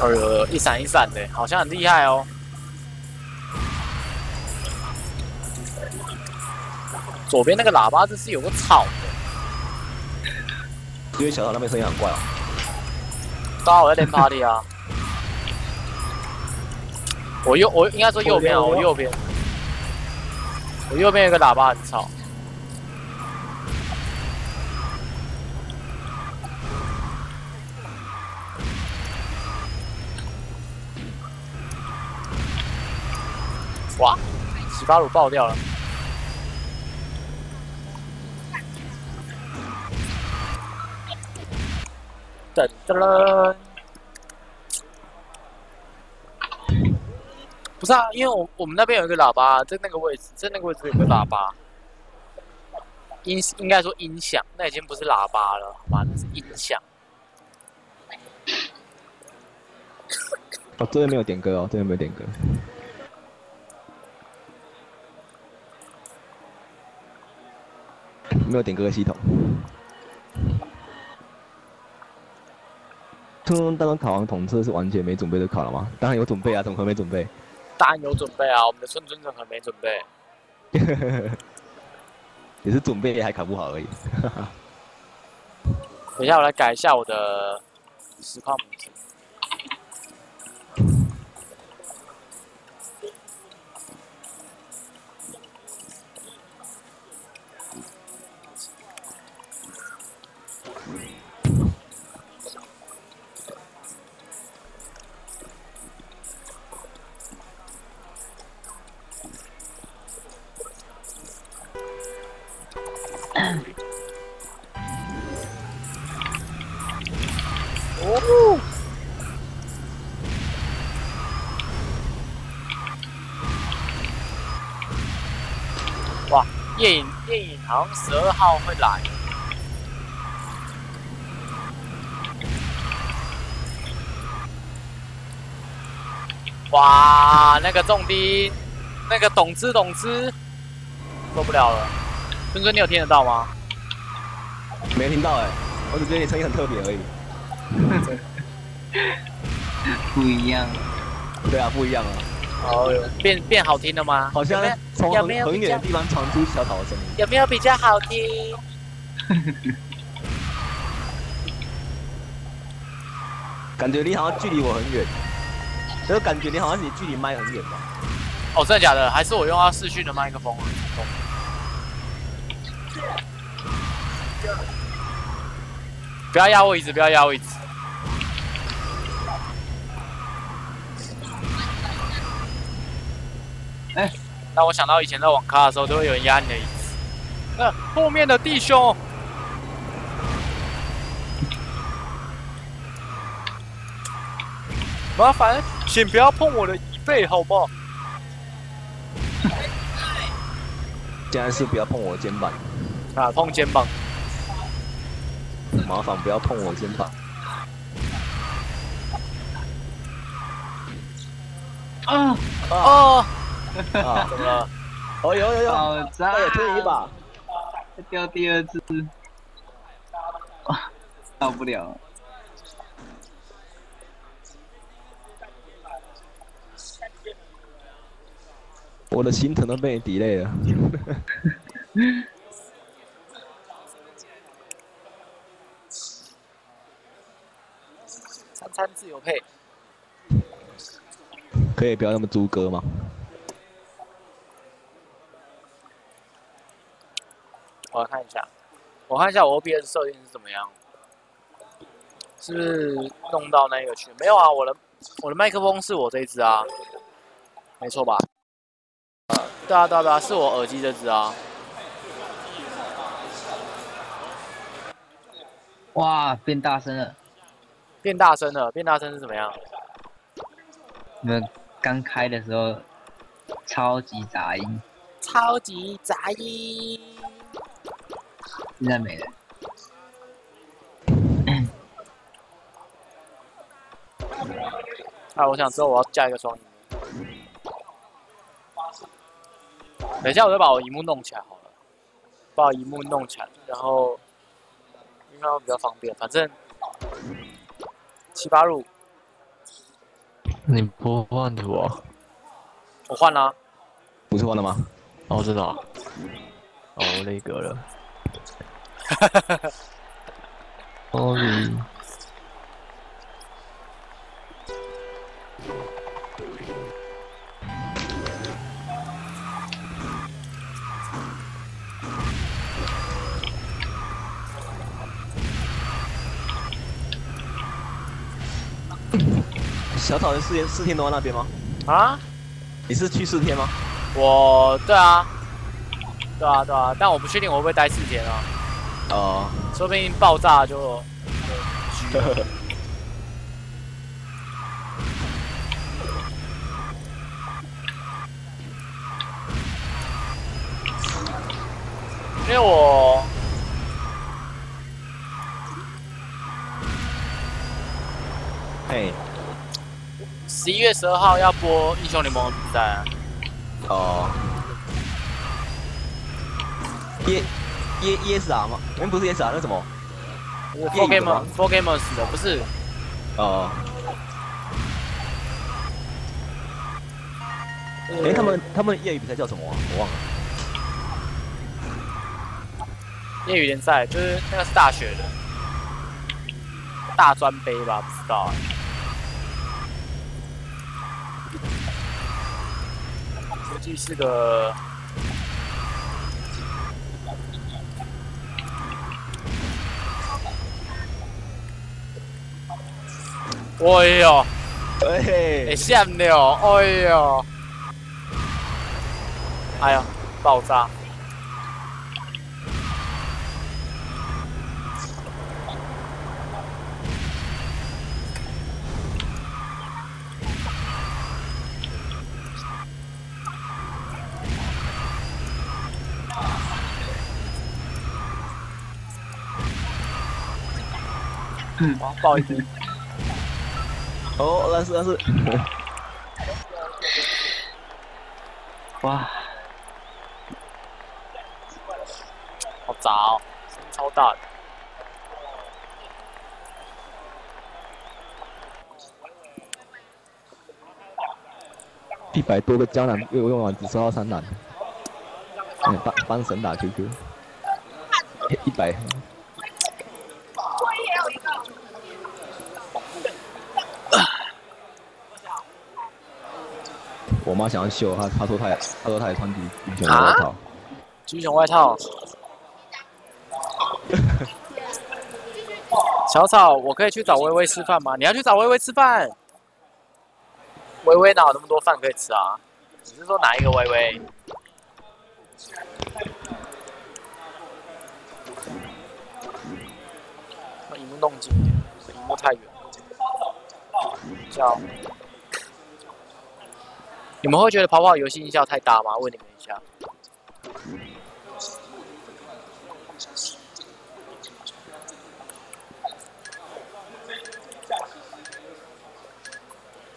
哎呦，一闪一闪的，好像很厉害哦。左边那个喇叭这是有个草的，因为小岛那边声音很怪哦。刚好我在练 party 啊。我右我应该说右边啊，我右边，我右边有个喇叭很吵。哇，洗发乳爆掉了。噔噔。不是啊，因为我我们那边有一个喇叭，在那个位置，在那个位置有个喇叭，音应该说音响，那已经不是喇叭了，好吧？那是音响。哦，这边没有点歌哦，这边没有点歌。没有点歌的系统。通通刚刚考完统测是完全没准备就考了吗？当然有准备啊，怎么可能没准备？当然有准备啊，我们的村村怎么没准备？也是准备还考不好而已。等一下我来改一下我的实况。好像十二号会来。哇，那个重低，那个懂之懂之，受不了了。尊尊，你有听得到吗？没听到哎、我只觉得你声音很特别而已。不一样。对啊，不一样啊，哦，变变好听了吗？好像从很很远的地方传出小岛的声音。有没有比较好听？感觉你好像距离我很远，就感觉你好像你距离麦很远吧？哦，真的假的？还是我用到视讯的麦克风啊？不要压我椅子，不要压我椅子。让我想到以前在网咖的时候，都会有人压你的椅子。那后面的弟兄，麻烦请不要碰我的椅背，好不好？现在是不要碰我肩膀，啊，碰肩膀。麻烦不要碰我肩膀。啊哦，啊，怎么了？哦有有有，好赞！再推一把。掉第二次，啊，到不了。我的心疼都被你 delay 了。餐餐自由配。可以不要那么猪哥吗？我来看一下，我看一下我 OBS 设定是怎么样，是不是弄到那个去？没有啊，我的我的麦克风是我这一只啊，没错吧？呃，对啊对啊对啊，是我耳机这只啊。哇，变大声了！变大声了，变大声是怎么样？你们刚开的时候，超级杂音，超级杂音。现在没了。啊，我想之后我要加一个双荧幕。等一下，我再把我荧幕弄起来好了，把我荧幕弄起来，然后应该会比较方便。反正七八路你不换图啊？我换啦、不是换了吗？哦，我知道。哦，我那个了。Sorry。小草人四天四天都在那边吗？啊，你是去四天吗？我对啊，对啊对啊，但我不确定我会不会待四天啊，哦，说不定爆炸就因为我嘿，十一月十二号要播英雄联盟的比赛啊，哦，E E E S R 吗？我们，不是 E S R，那什么？就是 Four Four Gamer Four Gamers 的，不是哦，哎，他们他们业余比赛叫什么啊？我忘了。业余联赛，就是那个是大学的大专杯吧，不知道哎、估计是个哎呦，哎。会嘿，闪了，哎呦，哎呀，爆炸！嗯，哇不好意思，哦，但是但是，哇，好杂哦，声音超大的。一百多个胶囊我用完，只收到三蓝。嗯，帮帮神打 QQ，一百。我妈想要秀，她她说她也她说她也穿橘橘熊的外套。橘熊外套。小草，我可以去找微微吃饭吗？你要去找微微吃饭？微微哪有那么多饭可以吃啊？你是说哪一个微微？把荧幕弄近一点，荧幕太远。叫你们会觉得跑跑游戏音效太大吗？问你们一下。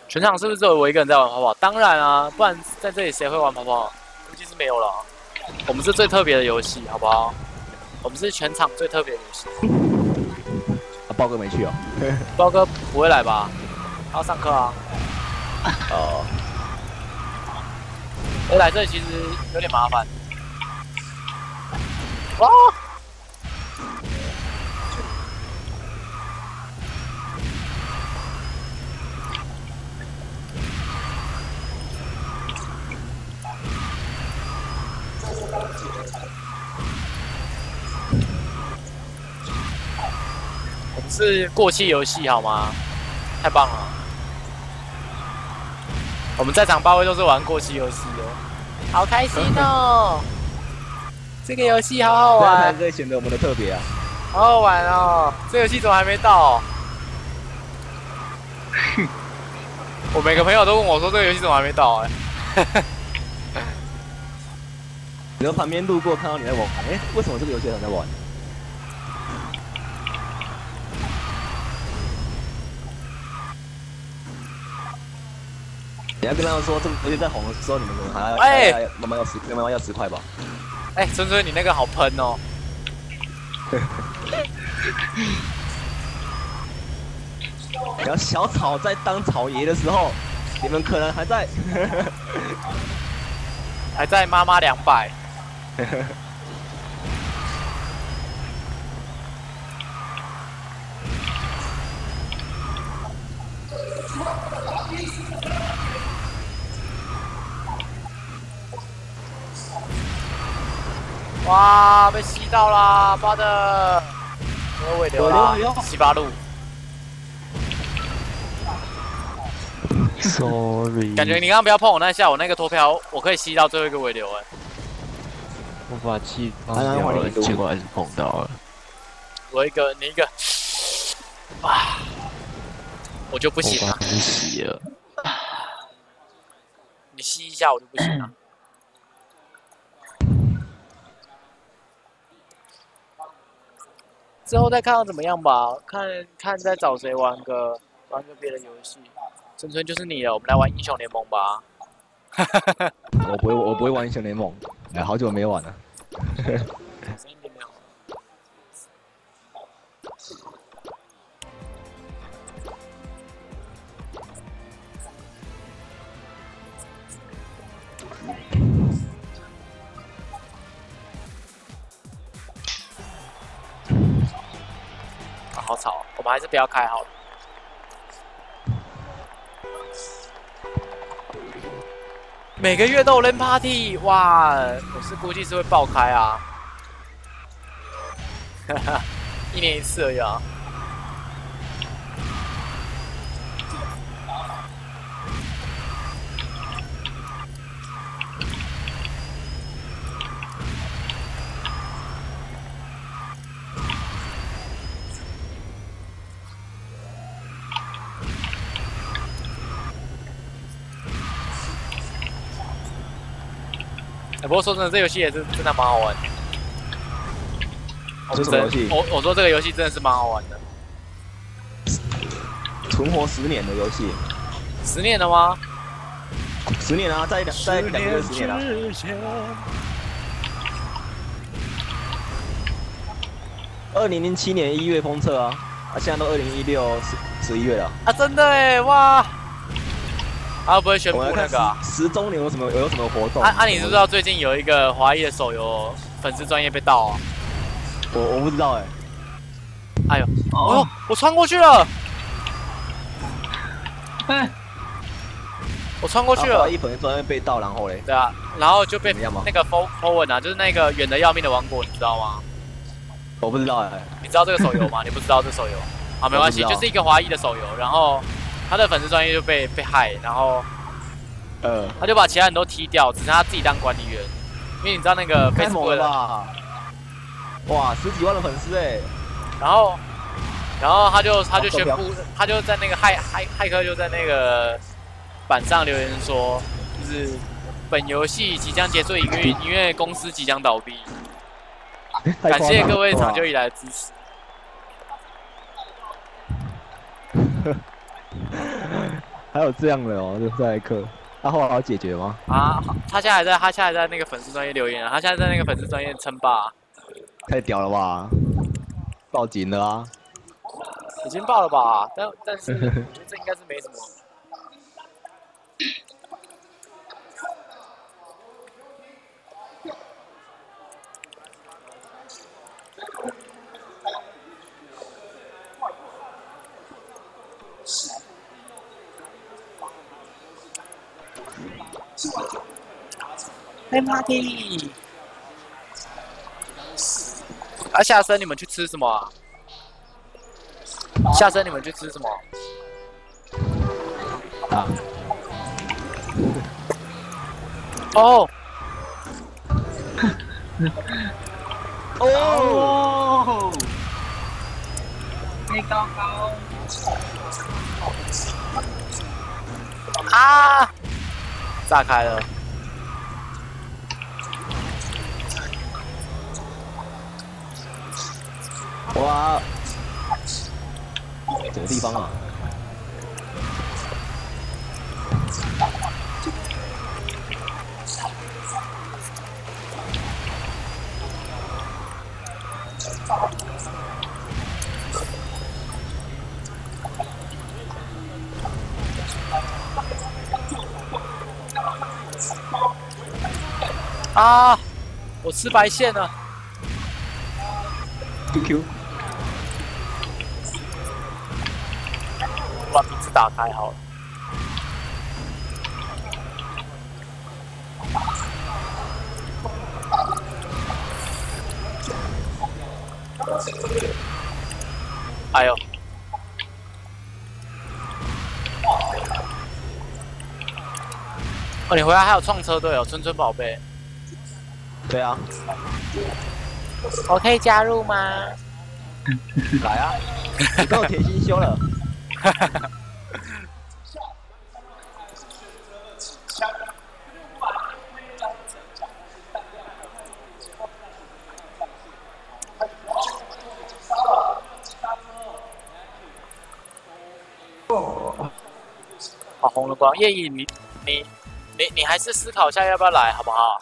全场是不是只有我一个人在玩跑跑？当然啊，不然在这里谁会玩跑跑？估计是没有了。我们是最特别的游戏，好不好？我们是全场最特别的游戏。啊，豹哥没去哦。豹哥不会来吧？他要上课啊。哦。哎，来这里其实有点麻烦。哇！我们是过气游戏好吗？太棒了！我们在场八位都是玩过期游戏哦，好开心哦！这个游戏好好玩，这才显得我们的特别啊！好好玩哦！这游戏怎么还没到？我每个朋友都问我说这个游戏怎么还没到哎。你从旁边路过看到你在玩，哎，为什么这个游戏还在玩？你要跟他们说，这个游戏在红的时候，你们可能还要哎，慢慢要十，慢慢要十块吧。哎，春春，你那个好喷哦！然后小草在当草爷的时候，你们可能还在，还在妈妈两百。哇，被吸到啦！妈的，有尾流啦，七八路。Sorry，感觉你刚刚不要碰我那一下，我那个脱漂我可以吸到最后一个尾流哎。我把气放掉了，结果还是碰到了。我一个，你一个，啊，我就不行了。你吸了，你吸一下我就不行了。之后再看看怎么样吧，看看再找谁玩个玩个别的游戏。纯纯就是你了，我们来玩英雄联盟吧。我不会，我不会玩英雄联盟，哎，好久没玩了。好吵，我们还是不要开好了。每个月都有 l party，哇！我是估计是会爆开啊，哈哈，一年一次而已啊。不过说真的，这游戏也是真的蛮好玩。这什么游戏？我我说这个游戏真的是蛮好玩的。存活十年的游戏。十年了吗？十年啊，在两在两个月十年啊。二零零七年一月封测啊，啊现在都二零一六十十一月了。啊真的哎哇！他不会宣布那个十周年有什么有什么活动？啊啊！你知不知道最近有一个华裔的手游粉丝专业被盗啊？我我不知道哎。哎呦！哦，我穿过去了。哎！我穿过去了，一粉丝专业被盗，然后嘞，对啊，然后就被那个 f o f o r 啊，就是那个远的要命的王国，你知道吗？我不知道哎，你知道这个手游吗？你不知道这手游？啊，没关系，就是一个华裔的手游，然后他的粉丝专业就被被害，然后呃，他就把其他人都踢掉，只剩他自己当管理员，因为你知道那个太猛 Facebook 的，了吧？哇，十几万的粉丝哎，然后然后他就他就宣布，他就在那个骇骇骇客就在那个板上留言说，就是本游戏即将结束营运，因为公司即将倒闭。感谢各位长久以来的支持。还有这样的哦，这赛克，他后来有解决吗？啊，他现在还在，他现在还在那个粉丝专业留言啊，他现在在那个粉丝专业称霸，太屌了吧！报警了啊！已经报了吧？但但是 我觉得这应该是没什么。黑 party。啊，下身你们去吃什么啊？下身你们去吃什么？啊，哦，哦，飞高高，啊，炸开了！哇，什么地方啊？啊，我吃白线了。QQ，把名字打开好了。哎呦！哦，你回来还有创车队哦，春春宝贝。对啊，我可以加入吗？来啊！你够铁心胸了。好红了光，叶毅，你你你你还是思考一下要不要来，好不好？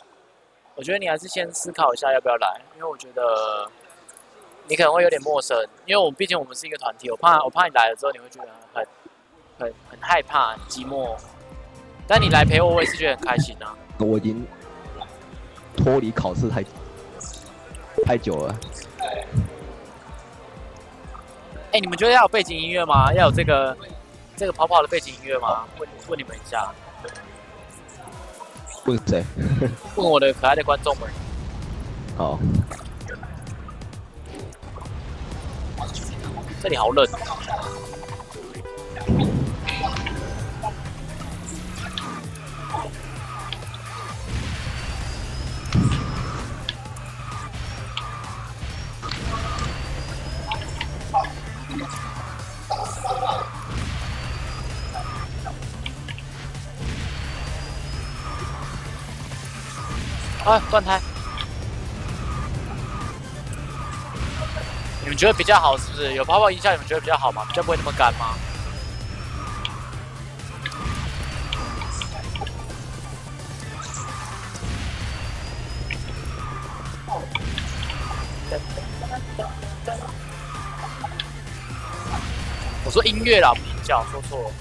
我觉得你还是先思考一下要不要来，因为我觉得你可能会有点陌生，因为我们毕竟我们是一个团体，我怕我怕你来了之后你会觉得很很很害怕、很寂寞。但你来陪我，我也是觉得很开心啊。我已经脱离考试太太久了。哎、你们觉得要有背景音乐吗？要有这个这个跑跑的背景音乐吗？问问你们一下，问谁？问我的可爱的观众们。好，这里好冷。啊，断胎！你们觉得比较好是不是？有泡泡音效，你们觉得比较好吗？比较不会那么干吗？我说音乐啦，不是音效，说错了。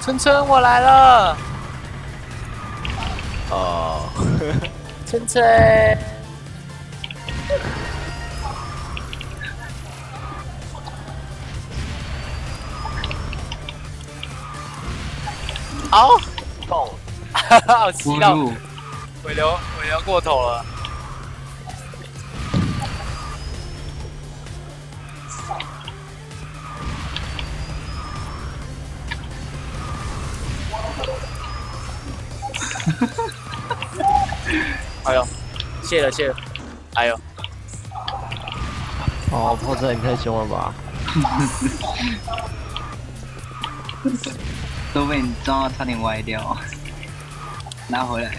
春春，我来了。哦，春春。好，痛，哈哈，吸到，尾流尾流过头了。哎呦，谢了谢了，哎呦，哦，破车你太凶了吧？都被你撞到差点歪掉，拿回来。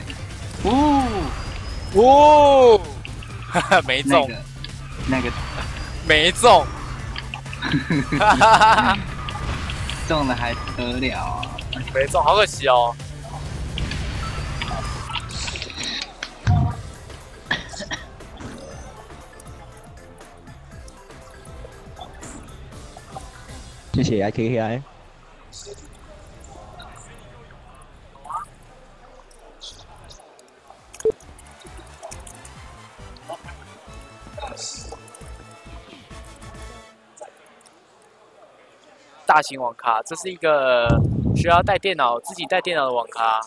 哦，哦，哈哈，没中，那个那个没中，哈哈哈哈，中了还得了啊？没中，好可惜哦。谢谢 I K K I。大型网咖，这是一个需要带电脑、自己带电脑的网咖。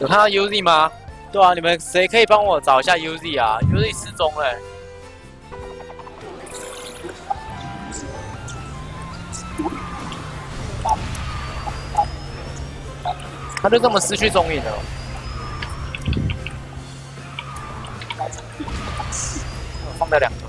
有看到 UZ 吗？对啊，你们谁可以帮我找一下 UZ 啊？UZ 失踪了、他就这么失去踪影了。放在两个。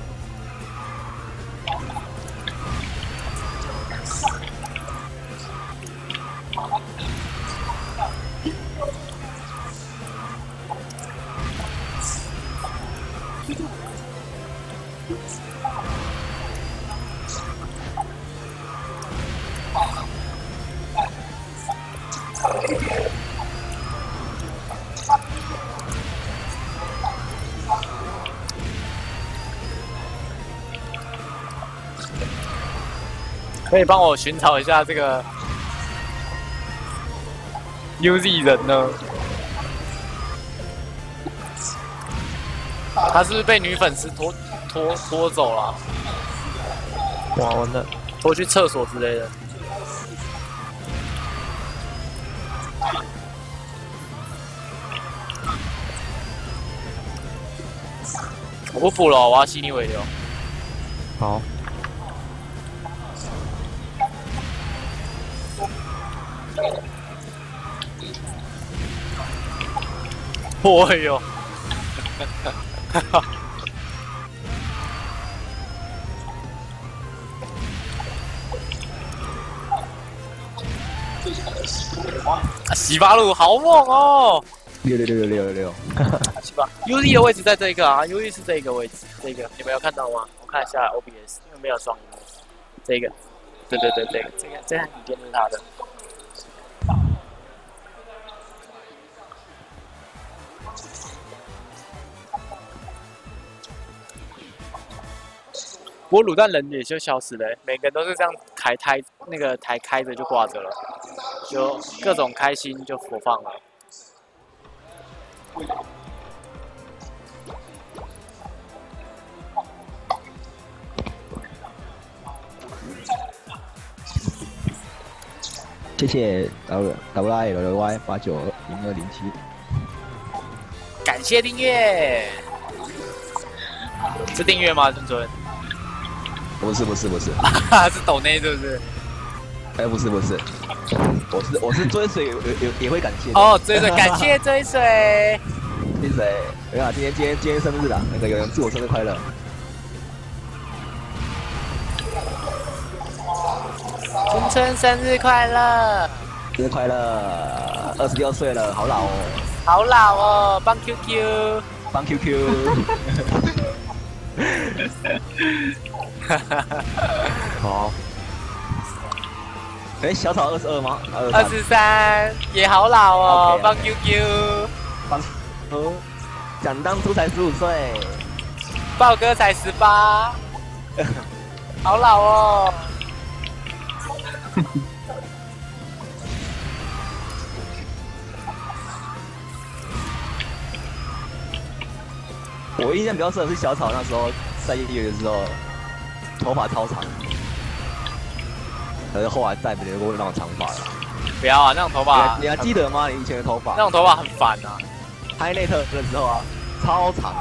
可以帮我寻找一下这个 UZ 人呢？他是不是被女粉丝拖拖拖走了？哇，完了，拖去厕所之类的。我不补了，我要吸你尾流。好，哦呦！啊洗发露好猛哦！六六六六六六六，洗发 UZ 的位置在这个啊，UZ 是这个位置，这个你们有看到吗？我看一下 OBS，因为没有双荧幕。这个，对对对，这个这个这台影片是他的。不过卤蛋人也就消失了欸、每个人都是这样台台那个台开着就挂着了，就各种开心就佛放了。谢谢 W W I L Y 八九零二零七。感谢订阅，是订阅吗，尊尊？不是不是不是，是抖内是不是？哎不是不是，我是我是追随也也也会感谢。哦，追随，感谢追随，追随？哎呀，今天今天今天生日啦，那个有人祝我生日快乐。青春生日快乐，生日快乐，二十六岁了，好老哦，好老哦，帮 QQ，帮 QQ。好，哎，小草二十二吗？二十三，也好老哦，放 QQ。放哦，想当初才十五岁，豹哥才十八，好老哦。我印象比较深的是小草那时候在业余的时候，头发超长，可是后来再没留过那种长发了。不要啊，那种头发，你还记得吗？你以前的头发？那种头发很烦啊。拍内特的时候啊，超长。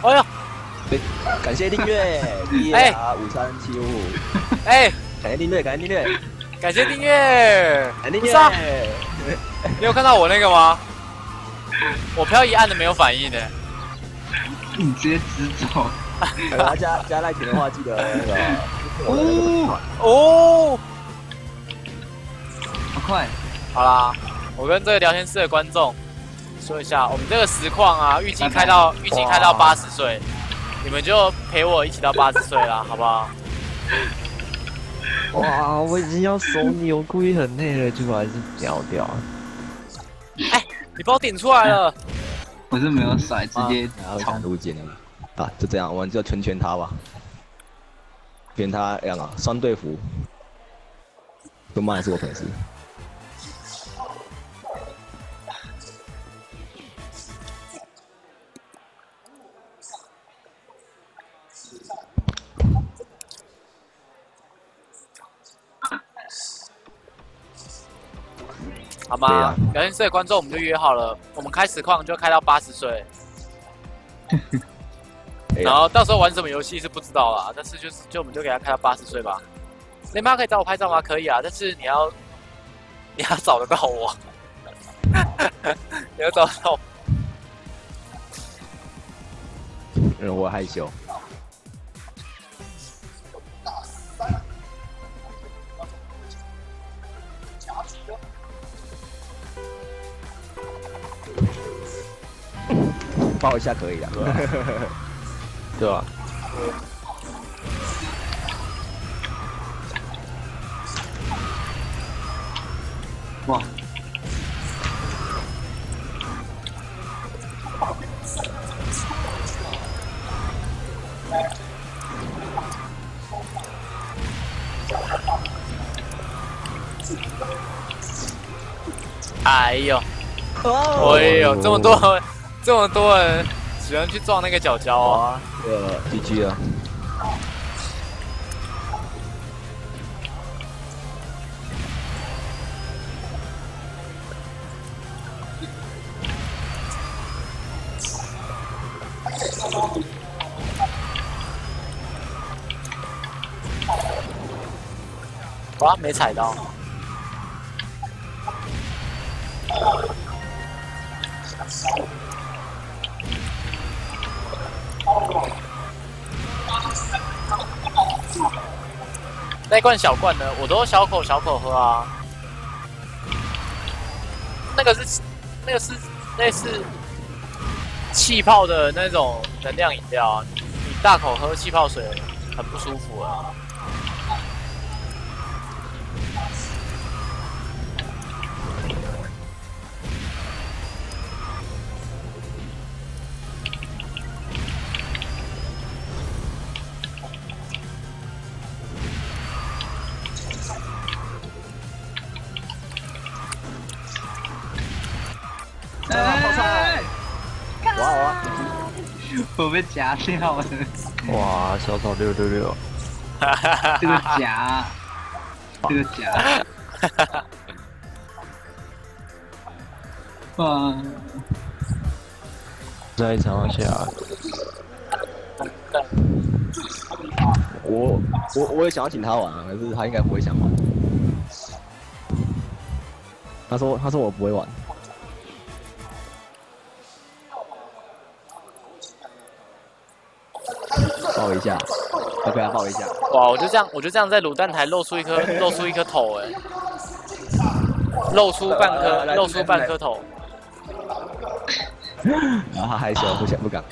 哎呀！感谢订阅，哎，五三七五，哎，感谢订阅，感谢订阅，感谢订阅，感谢订阅。你有看到我那个吗？我漂移按的没有反应呢。你直接直走。加加赖群的话，记得那个。哦哦，好快！好啦，我跟这个聊天室的观众说一下，我们这个实况啊，预计开到预计开到八十岁。你们就陪我一起到八十岁啦，好不好？哇，我已经要守你，我故意很累了，结果还是秒掉。哎，你把我顶出来了！我是没有甩，直接长路剑啊！就这样，我们就圈圈他吧，圈他样啊，双队服。都骂是我粉丝。好吗？聊天室的观众，我们就约好了，我们开实况就开到八十岁，然后到时候玩什么游戏是不知道啦，但是就是就我们就给他开到八十岁吧。你妈可以找我拍照吗？可以啊，但是你要 你要找得到我，你要找得到我。嗯，我害羞。抱一下可以的，对吧？哇！哎呦！哎呦，这么多！这么多人只能去撞那个角角啊！呃，GG 啊！哇，没踩到。那罐小罐的，我都小口小口喝啊。那个是，那个是类似气泡的那种能量饮料啊，你大口喝气泡水很不舒服啊。我被夹掉了！哇，小草六六六，这个夹，这个夹，哇！在一场下，我我我也想要请他玩啊，可是他应该不会想玩。他说他说我不会玩。抱一下，要不要抱一下。哇！我就这样，我就这样在卤蛋台露出一颗 露出一颗头哎。露出半颗，露出半颗头。然后他害羞，不想不敢。